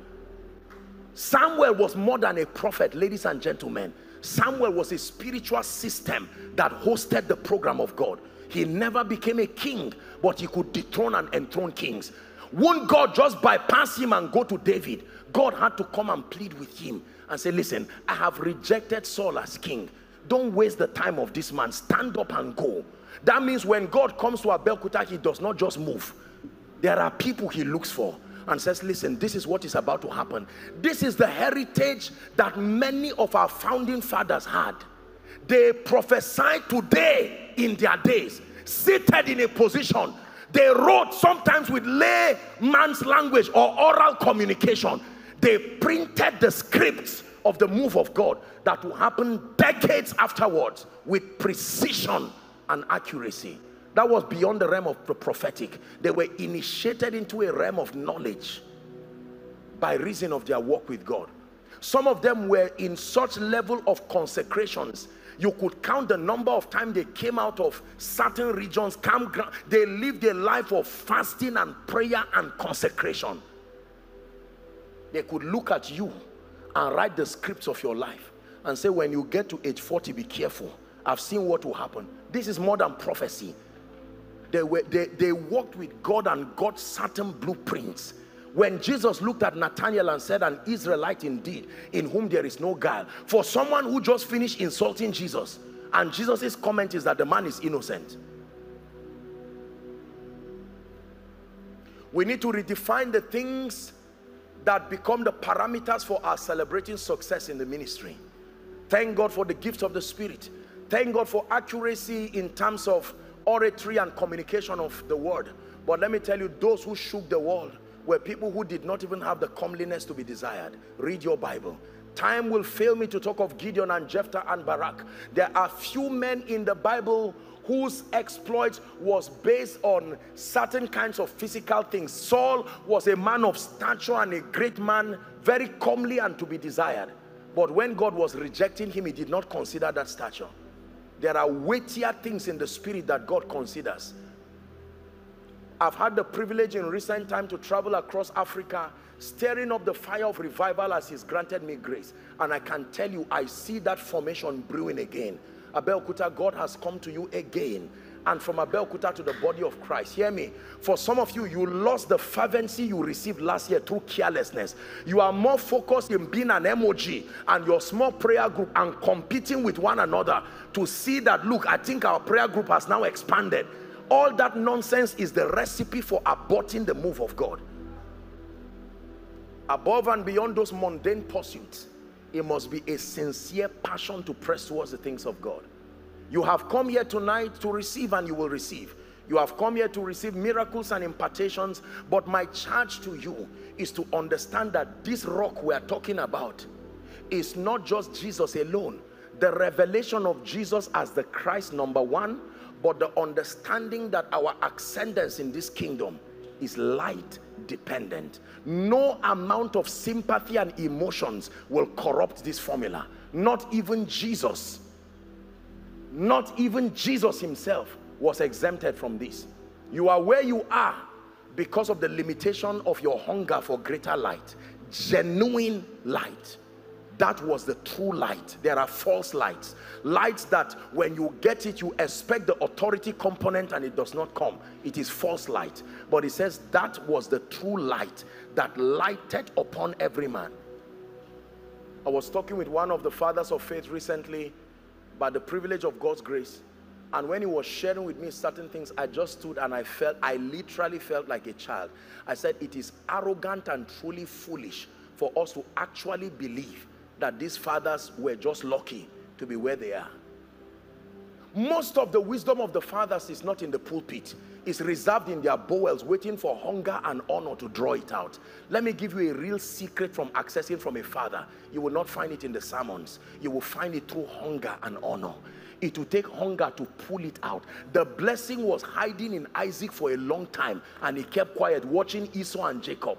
Samuel was more than a prophet, ladies and gentlemen. Samuel was a spiritual system that hosted the program of God. He never became a king, but he could dethrone and enthrone kings. Won't God just bypass him and go to David? God had to come and plead with him and say, listen, I have rejected Saul as king don't waste the time of this man. Stand up and go. That means when God comes to Abeokuta he does not just move. There are people he looks for and says listen this is what is about to happen. This is the heritage that many of our founding fathers had. They prophesied today in their days seated in a position. They wrote sometimes with layman's language or oral communication. They printed the scripts of the move of God that will happen decades afterwards with precision and accuracy. That was beyond the realm of the prophetic. They were initiated into a realm of knowledge by reason of their work with God. Some of them were in such level of consecrations, You could count the number of times they came out of certain regions, campground. They lived a life of fasting and prayer and consecration. They could look at you and write the scripts of your life and say, when you get to age 40, be careful. I've seen what will happen. This is more than prophecy. They, were, they, they walked with God and got certain blueprints. When Jesus looked at Nathanael and said, an Israelite indeed, in whom there is no guile. For someone who just finished insulting Jesus, and Jesus' comment is that the man is innocent. We need to redefine the things that become the parameters for our celebrating success in the ministry. Thank God for the gift of the Spirit. Thank God for accuracy in terms of oratory and communication of the word. But let me tell you, those who shook the world were people who did not even have the comeliness to be desired. Read your Bible. Time will fail me to talk of Gideon and Jephthah and Barak. There are few men in the Bible whose exploits was based on certain kinds of physical things. Saul was a man of stature and a great man, very comely and to be desired. But when God was rejecting him, he did not consider that stature. There are weightier things in the spirit that God considers. I've had the privilege in recent time to travel across Africa, stirring up the fire of revival as he's granted me grace. And I can tell you, I see that formation brewing again. Abeokuta, God has come to you again and from Abeokuta to the body of Christ. Hear me. For some of you, you lost the fervency you received last year through carelessness. You are more focused in being an emoji and your small prayer group and competing with one another to see that, look, I think our prayer group has now expanded. All that nonsense is the recipe for aborting the move of God. Above and beyond those mundane pursuits, it must be a sincere passion to press towards the things of God. You have come here tonight to receive and you will receive. You have come here to receive miracles and impartations, but my charge to you is to understand that this rock we are talking about is not just Jesus alone. The revelation of Jesus as the Christ number one, but the understanding that our ascendance in this kingdom is light dependent. No amount of sympathy and emotions will corrupt this formula. Not even Jesus not even Jesus himself was exempted from this. You are where you are because of the limitation of your hunger for greater light. Genuine light. That was the true light. There are false lights. Lights that when you get it, you expect the authority component and it does not come. It is false light. But it says that was the true light that lighted upon every man. I was talking with one of the fathers of faith recently by the privilege of God's grace. And when he was sharing with me certain things, I just stood and I felt, I literally felt like a child. I said, it is arrogant and truly foolish for us to actually believe that these fathers were just lucky to be where they are. Most of the wisdom of the fathers is not in the pulpit. It's reserved in their bowels, waiting for hunger and honor to draw it out. Let me give you a real secret from accessing from a father. You will not find it in the sermons. You will find it through hunger and honor. It will take hunger to pull it out. The blessing was hiding in Isaac for a long time and he kept quiet watching Esau and Jacob.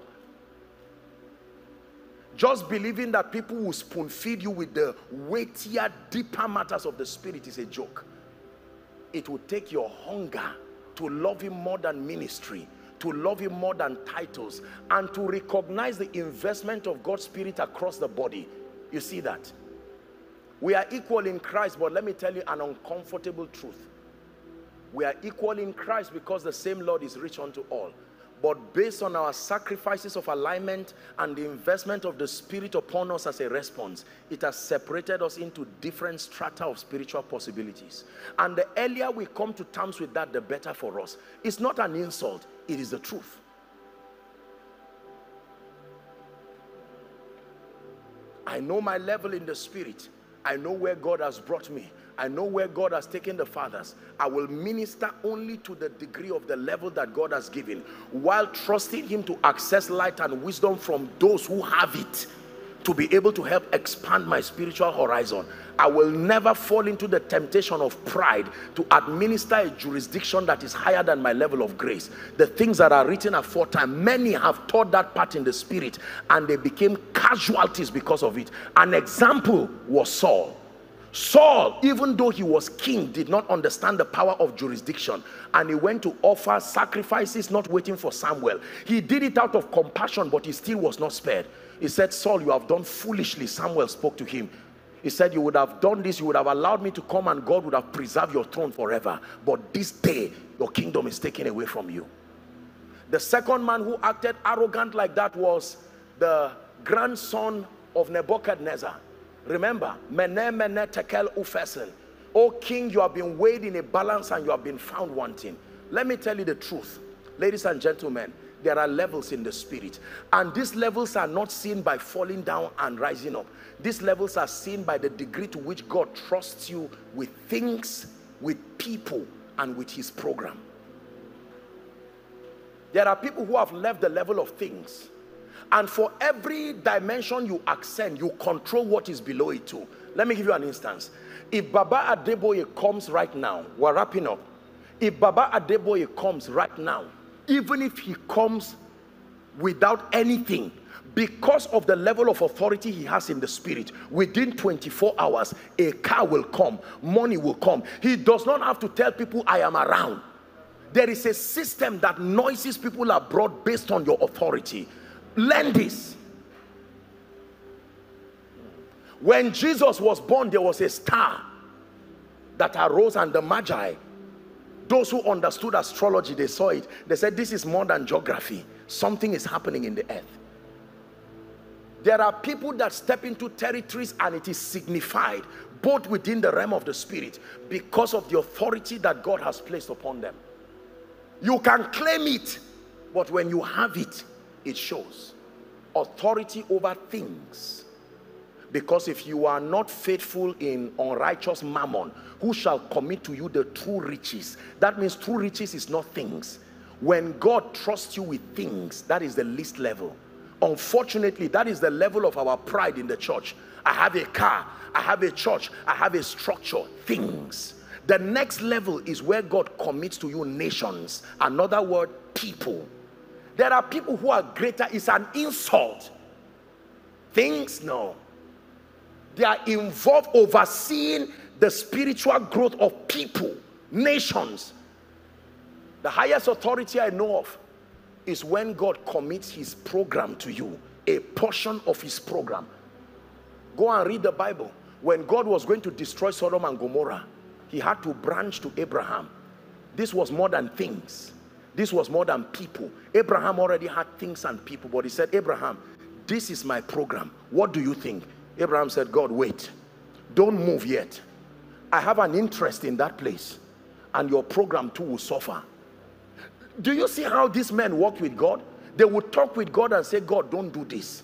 Just believing that people will spoon feed you with the weightier, deeper matters of the spirit is a joke it will take your hunger to love him more than ministry to love him more than titles and to recognize the investment of God's spirit across the body. You see that? We are equal in Christ but let me tell you an uncomfortable truth. We are equal in Christ because the same Lord is rich unto all but based on our sacrifices of alignment and the investment of the Spirit upon us as a response, it has separated us into different strata of spiritual possibilities. And the earlier we come to terms with that, the better for us. It's not an insult, it is the truth. I know my level in the Spirit. I know where God has brought me. I know where God has taken the fathers. I will minister only to the degree of the level that God has given while trusting him to access light and wisdom from those who have it to be able to help expand my spiritual horizon. I will never fall into the temptation of pride to administer a jurisdiction that is higher than my level of grace. The things that are written aforetime, many have taught that part in the spirit and they became casualties because of it. An example was Saul. Saul, even though he was king, did not understand the power of jurisdiction and he went to offer sacrifices, not waiting for Samuel. He did it out of compassion, but he still was not spared. He said, Saul, you have done foolishly. Samuel spoke to him. He said, You would have done this, you would have allowed me to come, and God would have preserved your throne forever. But this day, your kingdom is taken away from you. The second man who acted arrogant like that was the grandson of Nebuchadnezzar. Remember, Mene Mene Tekel Upharsin. O king, you have been weighed in a balance and you have been found wanting. Let me tell you the truth. Ladies and gentlemen, there are levels in the spirit. And these levels are not seen by falling down and rising up. These levels are seen by the degree to which God trusts you with things, with people, and with his program. There are people who have left the level of things and for every dimension you ascend, you control what is below it too. Let me give you an instance. If Baba Adeboye comes right now, we're wrapping up. If Baba Adeboye comes right now, even if he comes without anything, because of the level of authority he has in the spirit, within 24 hours, a car will come, money will come. He does not have to tell people, I am around. There is a system that noises people are brought based on your authority. Learn this. When Jesus was born, there was a star that arose and the Magi, those who understood astrology, they saw it. They said, this is more than geography. Something is happening in the earth. There are people that step into territories and it is signified both within the realm of the spirit because of the authority that God has placed upon them. You can claim it, but when you have it, it shows authority over things. Because if you are not faithful in unrighteous mammon who shall commit to you the true riches? That means true riches is not things. When God trusts you with things that is the least level. Unfortunately that is the level of our pride in the church. I have a car I have a church I have a structure things. The next level is where God commits to you nations. Another word people there are people who are greater. It's an insult. Things, no. They are involved overseeing the spiritual growth of people, nations. The highest authority I know of is when God commits his program to you, a portion of his program. Go and read the Bible. When God was going to destroy Sodom and Gomorrah, he had to branch to Abraham. This was more than things. This was more than people. Abraham already had things and people, but he said, Abraham, this is my program. What do you think? Abraham said, God, wait. Don't move yet. I have an interest in that place and your program too will suffer. Do you see how these men worked with God? They would talk with God and say, God, don't do this.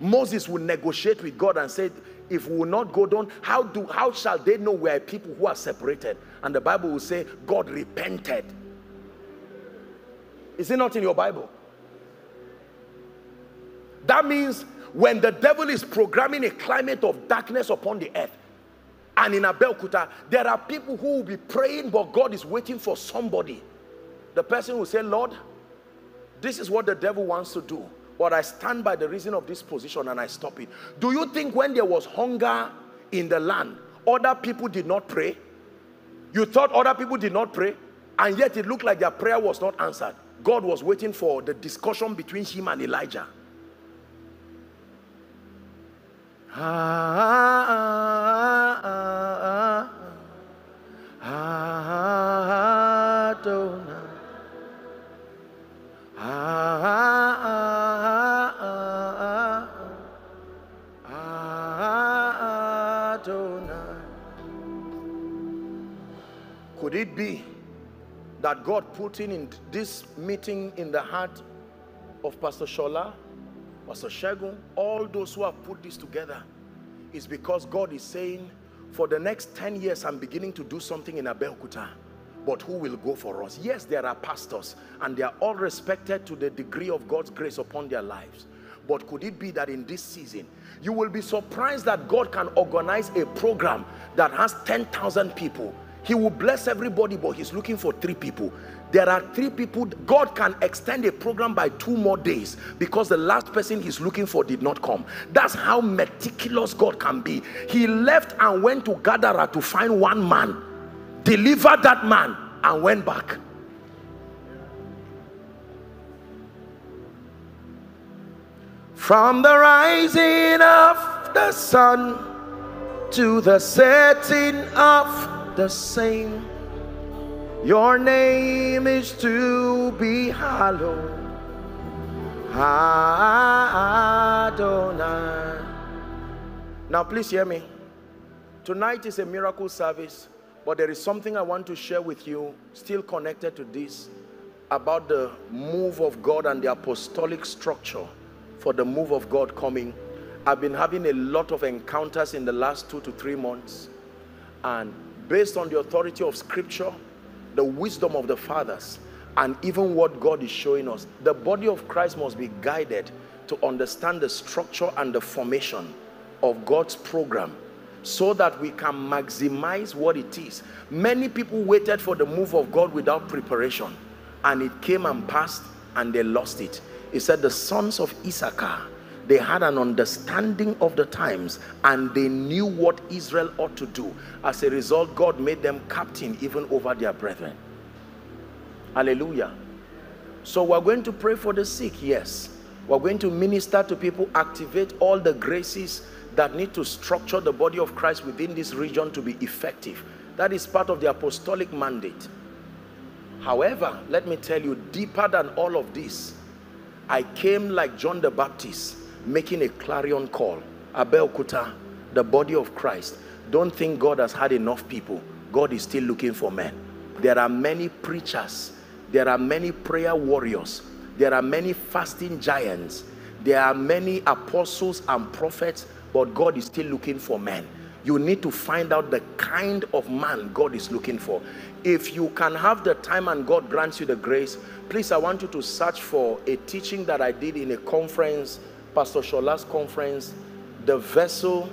Moses would negotiate with God and say, if we will not go down, how do how shall they know we are people who are separated? And the Bible will say, God repented is it not in your Bible? That means when the devil is programming a climate of darkness upon the earth, and in Abeokuta, there are people who will be praying, but God is waiting for somebody. The person will say, Lord, this is what the devil wants to do, but I stand by the reason of this position and I stop it. Do you think when there was hunger in the land, other people did not pray? You thought other people did not pray, and yet it looked like their prayer was not answered. God was waiting for the discussion between him and Elijah. Could it be that God put in, in this meeting in the heart of Pastor Shola, Pastor Shegun, all those who have put this together is because God is saying, for the next 10 years, I'm beginning to do something in Abeokuta. But who will go for us? Yes, there are pastors and they are all respected to the degree of God's grace upon their lives. But could it be that in this season, you will be surprised that God can organize a program that has 10,000 people he will bless everybody but he's looking for three people. There are three people god can extend a program by two more days because the last person he's looking for did not come. That's how meticulous god can be. He left and went to gadara to find one man delivered that man and went back. From the rising of the sun to the setting of the same. Your name is to be hallowed. Adonai. Now please hear me. Tonight is a miracle service but there is something I want to share with you still connected to this about the move of God and the apostolic structure for the move of God coming. I've been having a lot of encounters in the last two to three months and based on the authority of scripture the wisdom of the fathers and even what God is showing us the body of Christ must be guided to understand the structure and the formation of God's program so that we can maximize what it is. Many people waited for the move of God without preparation and it came and passed and they lost it. He said the sons of Issachar they had an understanding of the times and they knew what Israel ought to do. As a result, God made them captain even over their brethren. Hallelujah. So we're going to pray for the sick, yes. We're going to minister to people, activate all the graces that need to structure the body of Christ within this region to be effective. That is part of the apostolic mandate. However, let me tell you, deeper than all of this, I came like John the Baptist making a clarion call. Abeokuta, the body of Christ. Don't think God has had enough people. God is still looking for men. There are many preachers. There are many prayer warriors. There are many fasting giants. There are many apostles and prophets, but God is still looking for men. You need to find out the kind of man God is looking for. If you can have the time and God grants you the grace, please, I want you to search for a teaching that I did in a conference Pastor Shola's conference, the vessel,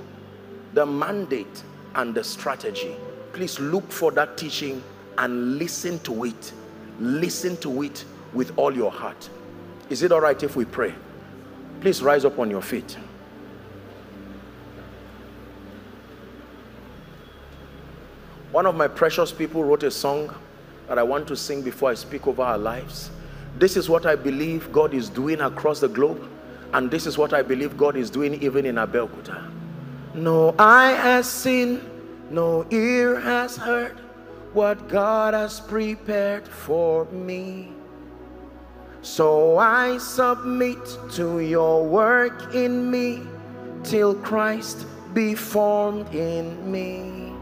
the mandate, and the strategy. Please look for that teaching and listen to it. Listen to it with all your heart. Is it all right if we pray? Please rise up on your feet. One of my precious people wrote a song that I want to sing before I speak over our lives. This is what I believe God is doing across the globe. And this is what I believe God is doing even in Abeokuta. No eye has seen, no ear has heard what God has prepared for me. So I submit to your work in me till Christ be formed in me.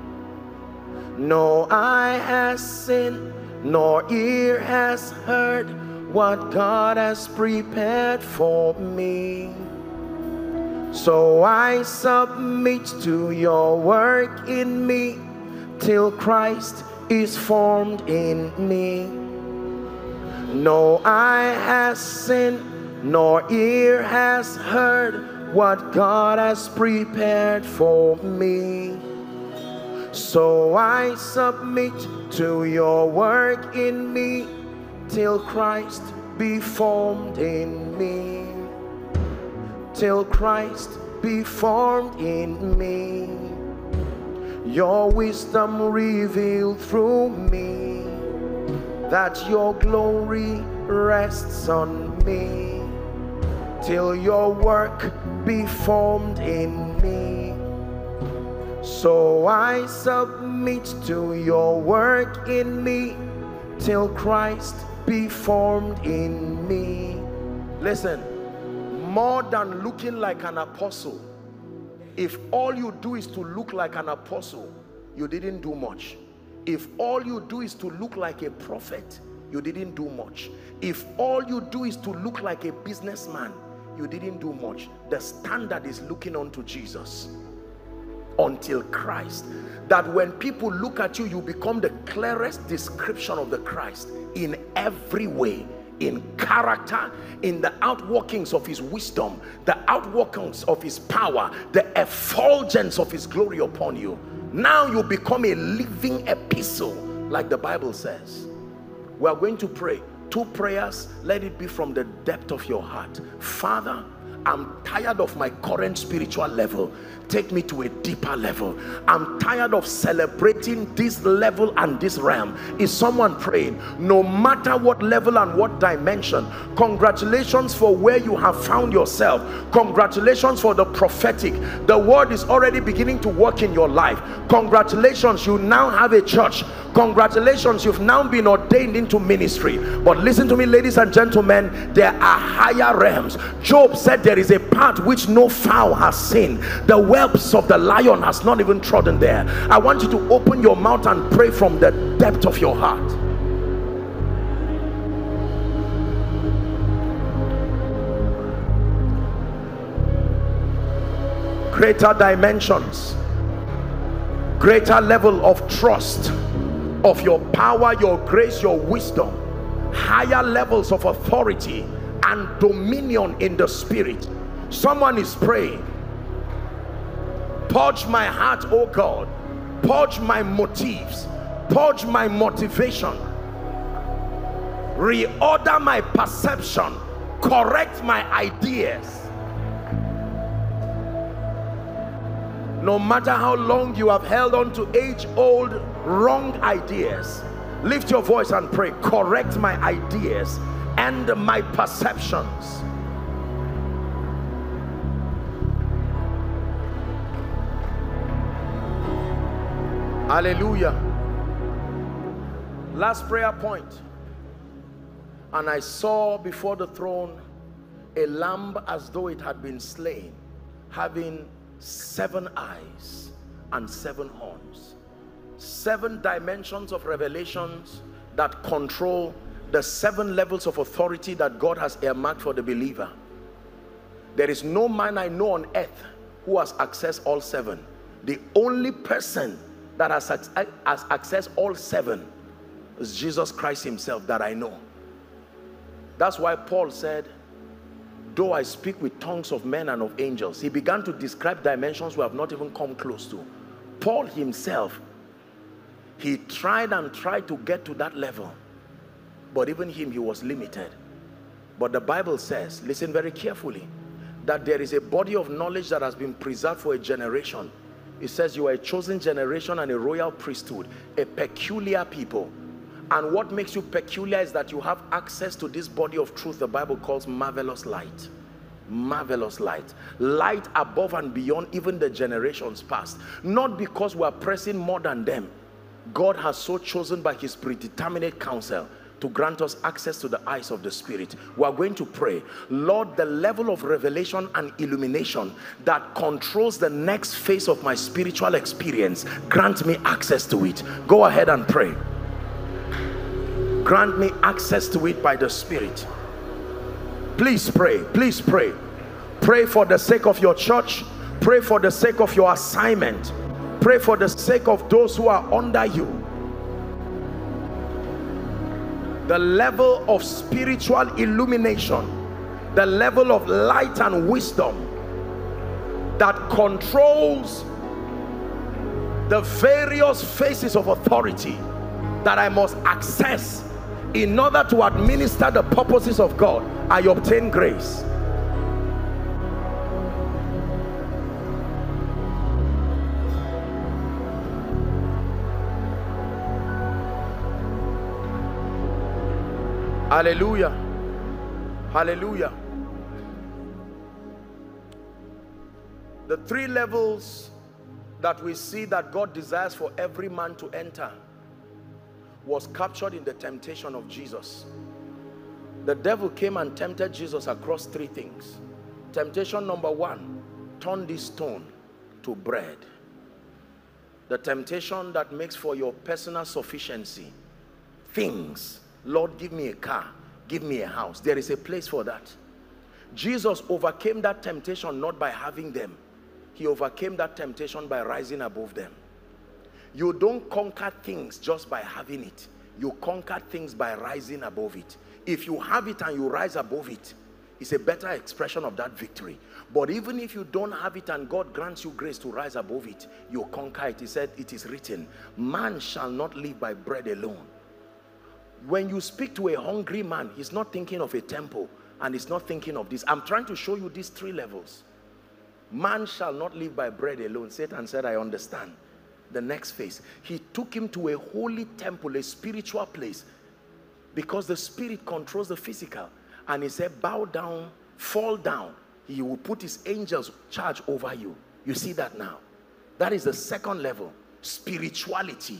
No eye has seen, nor ear has heard what God has prepared for me. So I submit to your work in me till Christ is formed in me. No eye has seen, nor ear has heard what God has prepared for me. So I submit to your work in me till Christ be formed in me. Till Christ be formed in me. Your wisdom revealed through me, that your glory rests on me. Till your work be formed in me. So I submit to your work in me till Christ be formed in me. Listen, more than looking like an apostle, if all you do is to look like an apostle, you didn't do much. If all you do is to look like a prophet, you didn't do much. If all you do is to look like a businessman, you didn't do much. The standard is looking unto Jesus until Christ. That when people look at you, you become the clearest description of the Christ in every way in character, in the outworkings of his wisdom, the outworkings of his power, the effulgence of his glory upon you. Now you become a living epistle, like the Bible says. We are going to pray. Two prayers, let it be from the depth of your heart. Father, I'm tired of my current spiritual level. Take me to a deeper level. I'm tired of celebrating this level and this realm. Is someone praying? No matter what level and what dimension, congratulations for where you have found yourself. Congratulations for the prophetic. The word is already beginning to work in your life. Congratulations, you now have a church. Congratulations, you've now been ordained into ministry. But listen to me, ladies and gentlemen, there are higher realms. Job said there is a path which no fowl has seen. The whelps of the lion has not even trodden there. I want you to open your mouth and pray from the depth of your heart. Greater dimensions. Greater level of trust of your power your grace your wisdom higher levels of authority and dominion in the spirit. Someone is praying purge my heart oh god. Purge my motives. Purge my motivation. Reorder my perception. Correct my ideas. No matter how long you have held on to age-old wrong ideas. Lift your voice and pray. Correct my ideas and my perceptions. Hallelujah. Last prayer point. And I saw before the throne a lamb as though it had been slain having seven eyes and seven horns seven dimensions of revelations that control the seven levels of authority that God has earmarked for the believer. There is no man I know on earth who has accessed all seven. The only person that has, uh, has accessed all seven is Jesus Christ himself that I know. That's why Paul said, though I speak with tongues of men and of angels, he began to describe dimensions we have not even come close to. Paul himself, he tried and tried to get to that level but even him he was limited. But the bible says listen very carefully that there is a body of knowledge that has been preserved for a generation. It says you are a chosen generation and a royal priesthood a peculiar people. And what makes you peculiar is that you have access to this body of truth the bible calls marvelous light. Marvelous light. Light above and beyond even the generations past. Not because we are pressing more than them god has so chosen by his predeterminate counsel to grant us access to the eyes of the spirit. We are going to pray. Lord the level of revelation and illumination that controls the next phase of my spiritual experience grant me access to it. Go ahead and pray. Grant me access to it by the spirit. Please pray. Please pray. Pray for the sake of your church. Pray for the sake of your assignment pray for the sake of those who are under you. The level of spiritual illumination the level of light and wisdom that controls the various phases of authority that I must access in order to administer the purposes of God I obtain grace Hallelujah. Hallelujah. The three levels that we see that God desires for every man to enter was captured in the temptation of Jesus. The devil came and tempted Jesus across three things. Temptation number one, turn this stone to bread. The temptation that makes for your personal sufficiency. Things Lord, give me a car, give me a house. There is a place for that. Jesus overcame that temptation not by having them. He overcame that temptation by rising above them. You don't conquer things just by having it. You conquer things by rising above it. If you have it and you rise above it, it, is a better expression of that victory. But even if you don't have it and God grants you grace to rise above it, you conquer it. He said, It is written, Man shall not live by bread alone. When you speak to a hungry man, he's not thinking of a temple and he's not thinking of this. I'm trying to show you these three levels. Man shall not live by bread alone. Satan said, I understand. The next phase, he took him to a holy temple, a spiritual place, because the spirit controls the physical. And he said, Bow down, fall down. He will put his angels charge over you. You see that now. That is the second level spirituality.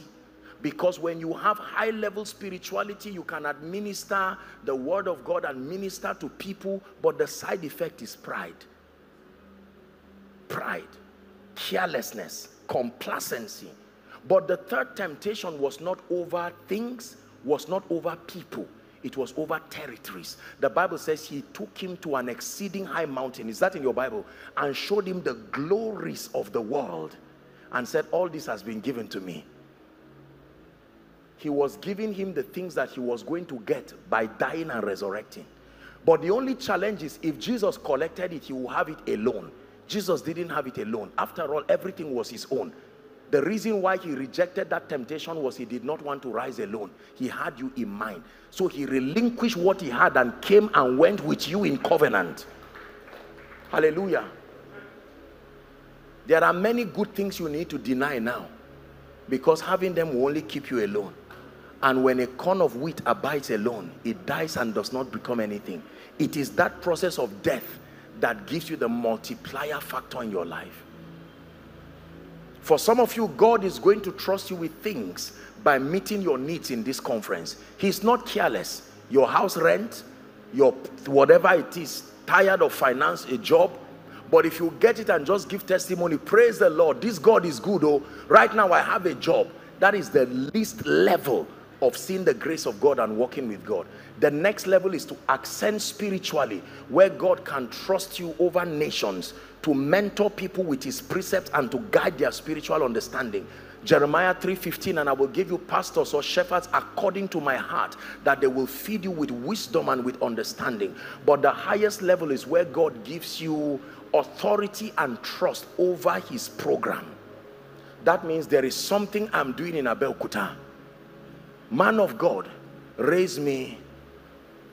Because when you have high level spirituality, you can administer the word of God and minister to people, but the side effect is pride pride, carelessness, complacency. But the third temptation was not over things, was not over people. It was over territories. The Bible says he took him to an exceeding high mountain. Is that in your Bible? And showed him the glories of the world and said, all this has been given to me. He was giving him the things that he was going to get by dying and resurrecting. But the only challenge is if Jesus collected it, he will have it alone. Jesus didn't have it alone. After all, everything was his own. The reason why he rejected that temptation was he did not want to rise alone. He had you in mind. So he relinquished what he had and came and went with you in covenant. Hallelujah. There are many good things you need to deny now because having them will only keep you alone. And when a corn of wheat abides alone, it dies and does not become anything. It is that process of death that gives you the multiplier factor in your life. For some of you, God is going to trust you with things by meeting your needs in this conference. He's not careless. Your house rent, your whatever it is, tired of finance, a job. But if you get it and just give testimony, praise the Lord. This God is good. Oh, right now I have a job. That is the least level of seeing the grace of God and walking with God. The next level is to ascend spiritually, where God can trust you over nations to mentor people with his precepts and to guide their spiritual understanding. Jeremiah 3:15 and I will give you pastors or shepherds according to my heart that they will feed you with wisdom and with understanding. But the highest level is where God gives you authority and trust over his program. That means there is something I'm doing in Abeokuta. Man of God, raise me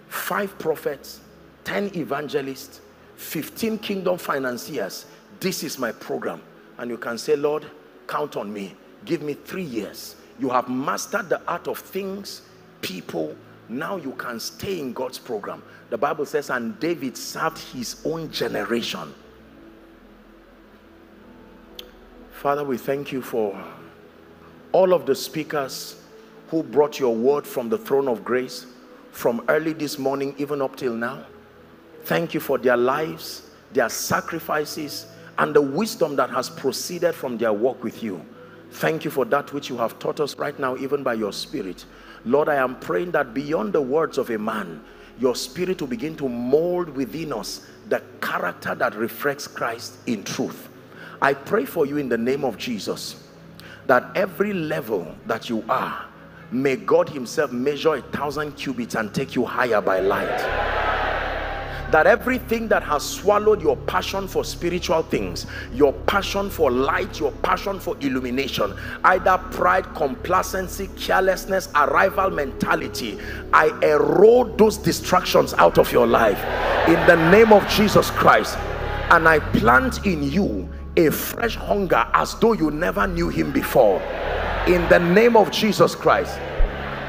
five prophets, 10 evangelists, 15 kingdom financiers. This is my program. And you can say, Lord, count on me. Give me three years. You have mastered the art of things, people. Now you can stay in God's program. The Bible says, and David served his own generation. Father, we thank you for all of the speakers who brought your word from the throne of grace from early this morning even up till now. Thank you for their lives, their sacrifices, and the wisdom that has proceeded from their walk with you. Thank you for that which you have taught us right now, even by your spirit. Lord, I am praying that beyond the words of a man, your spirit will begin to mold within us the character that reflects Christ in truth. I pray for you in the name of Jesus that every level that you are, may God himself measure a thousand cubits and take you higher by light. That everything that has swallowed your passion for spiritual things your passion for light your passion for illumination either pride complacency carelessness arrival mentality i erode those distractions out of your life. In the name of jesus christ. And i plant in you a fresh hunger as though you never knew him before in the name of Jesus Christ.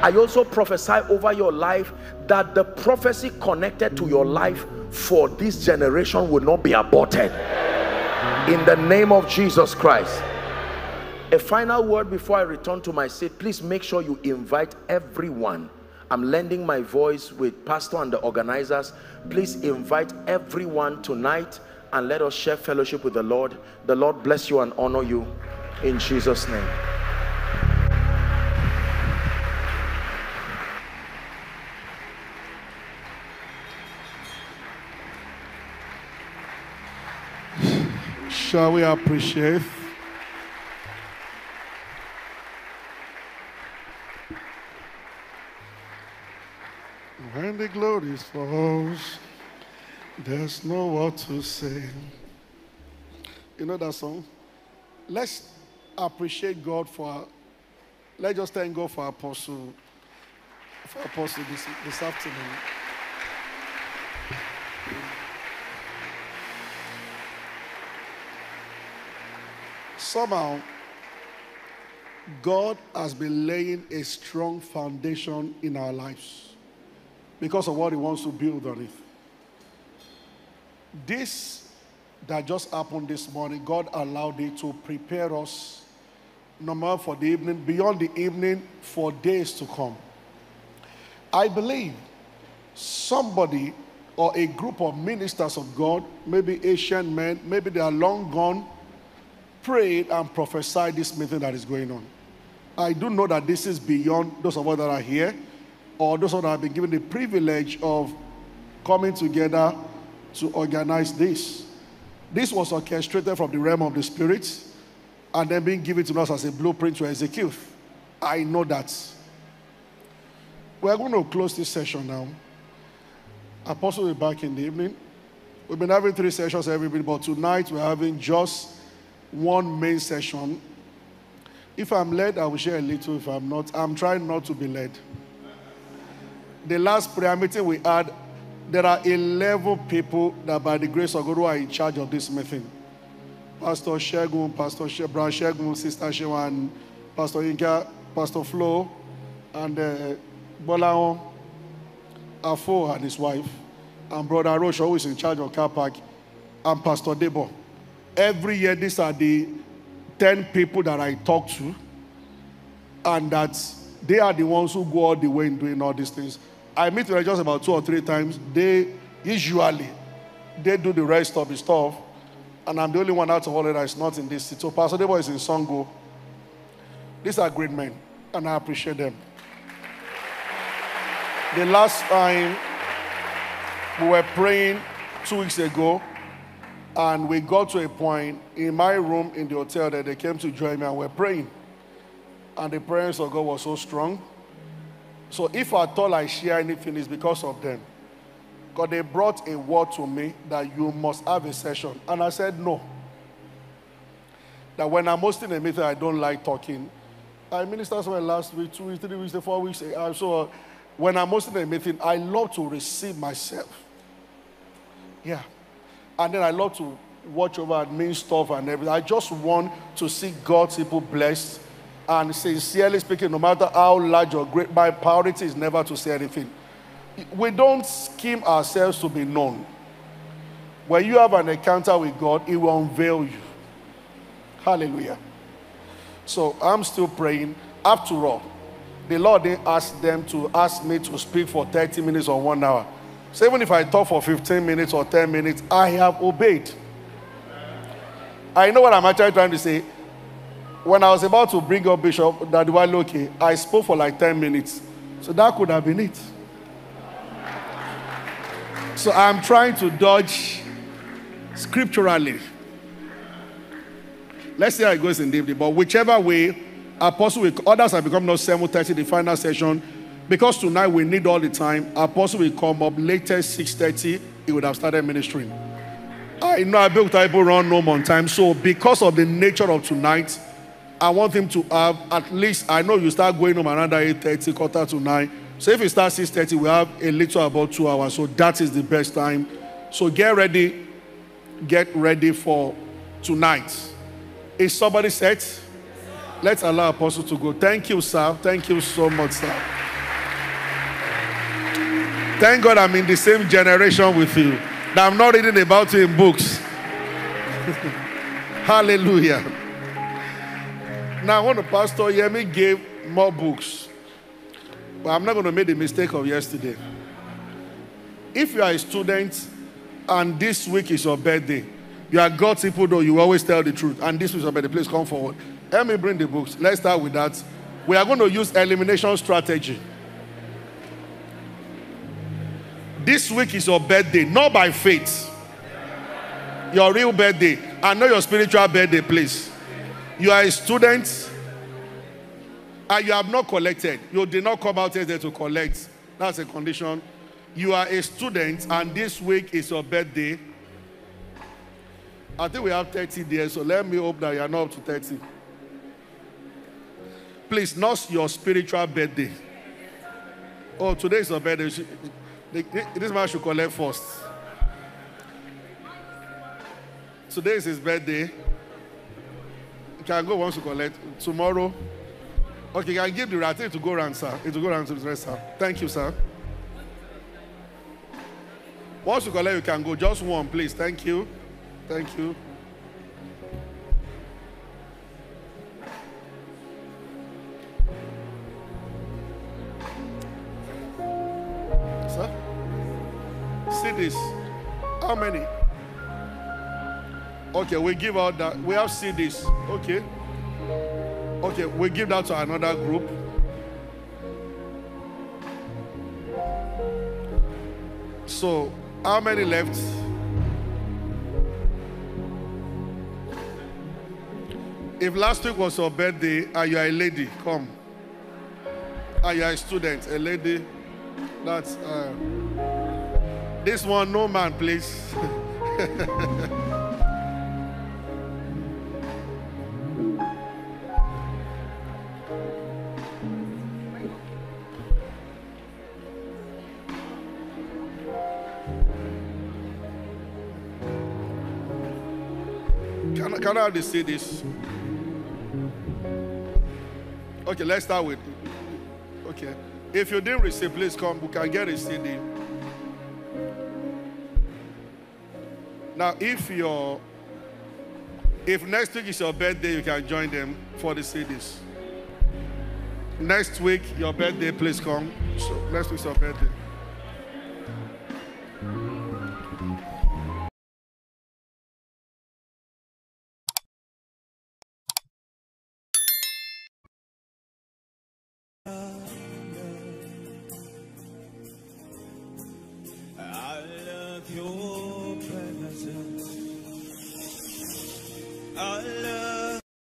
I also prophesy over your life that the prophecy connected to your life for this generation will not be aborted. In the name of Jesus Christ. A final word before I return to my seat. Please make sure you invite everyone. I'm lending my voice with pastor and the organizers. Please invite everyone tonight and let us share fellowship with the Lord. The Lord bless you and honor you in Jesus' name. Shall we appreciate? When the glory falls, There's no what to say. You know that song? Let's appreciate God for, let's just thank God for Apostle, for Apostle this, this afternoon. Somehow, God has been laying a strong foundation in our lives because of what He wants to build on it. This that just happened this morning, God allowed it to prepare us, no more for the evening, beyond the evening, for days to come. I believe somebody or a group of ministers of God, maybe Asian men, maybe they are long gone, prayed and prophesied this meeting that is going on. I do know that this is beyond those of us that are here or those of us that have been given the privilege of coming together to organize this. This was orchestrated from the realm of the spirit and then being given to us as a blueprint to execute. I know that. We're going to close this session now. Apostle will be back in the evening. We've been having three sessions every week, but tonight we're having just one main session. If I'm led, I will share a little. If I'm not, I'm trying not to be led. The last prayer meeting we had, there are 11 people that, by the grace of God, are in charge of this meeting. Pastor Shegun, Pastor she- Brown Shegun, Sister Shewan, Pastor Inga, Pastor Flo, and uh, Bolaon Afo and his wife, and Brother Roche, always in charge of car park, and Pastor Debo. Every year, these are the 10 people that I talk to, and that they are the ones who go all the way in doing all these things. I meet with just about two or three times. They usually they do the rest of the stuff, and I'm the only one out of all that is not in this city. So Pastor Debo is in Songo. These are great men, and I appreciate them. The last time we were praying two weeks ago, and we got to a point in my room in the hotel that they came to join me and we're praying. And the presence of God was so strong. So if at all I share anything, it's because of them. Because they brought a word to me that you must have a session. And I said, no. That when I'm hosting a meeting, I don't like talking. I ministered somewhere last week, two weeks, three weeks, four weeks. uh, So uh, when I'm hosting a meeting, I love to receive myself. Yeah. And then I love to watch over admin stuff and everything. I just want to see God's people blessed. And sincerely speaking, no matter how large or great, my priority is never to say anything. We don't scheme ourselves to be known. When you have an encounter with God, He will unveil you. Hallelujah. So I'm still praying. After all, the Lord didn't ask them to ask me to speak for 30 minutes or one hour. So even if I talk for 15 minutes or 10 minutes, I have obeyed. I know what I'm actually trying to say. When I was about to bring up Bishop Daddy Wale Oke, I spoke for like 10 minutes. So that could have been it. So I'm trying to dodge scripturally. Let's see how it goes in evening. But whichever way, Apostle will, others have become not 7.30, the final session. Because tonight we need all the time, Apostle will come up latest 6.30, he would have started ministering. I know I built people run home on time. So because of the nature of tonight, I want him to have at least, I know you start going home around 8.30, quarter to 9. So if it starts 6.30, we have a little about two hours. So that is the best time. So get ready, get ready for tonight. Is somebody set? Let's allow Apostle to go. Thank you, sir. Thank you so much, sir. Thank God I'm in the same generation with you. That I'm not reading about you in books. Hallelujah. Now, when the pastor Yemi gave more books, but I'm not going to make the mistake of yesterday. If you are a student and this week is your birthday, you are God's people, though you always tell the truth, and this is your birthday, please come forward. Let me bring the books. Let's start with that. We are going to use elimination strategy. This week is your birthday, not by faith. Your real birthday, and not your spiritual birthday, please. You are a student and you have not collected. You did not come out here to collect. That's a condition. you are a student and this week is your birthday, I think we have 30 days, so let me hope that you are not up to 30. Please, not your spiritual birthday. Oh, today is your birthday. This man should collect first. Today is his birthday. You can go once to collect. Tomorrow. Okay, can give the rat to go around, sir. It will go around to the rest, sir. Thank you, sir. Once you collect, you can go. Just one, please. Thank you. Thank you. Sir? See this. How many? Okay, we give out that. We have CDs. Okay. Okay, we give that to another group. So, how many left? If last week was your birthday and you are a lady, come. And you are a student, a lady, that's uh, this one, no man, please. Can, I see this? Okay, let's start with. Okay. If you didn't receive, please come. We can get a CD. Now, if your if next week is your birthday, you can join them for the CDs. Next week, your birthday, please come. So next week's your birthday.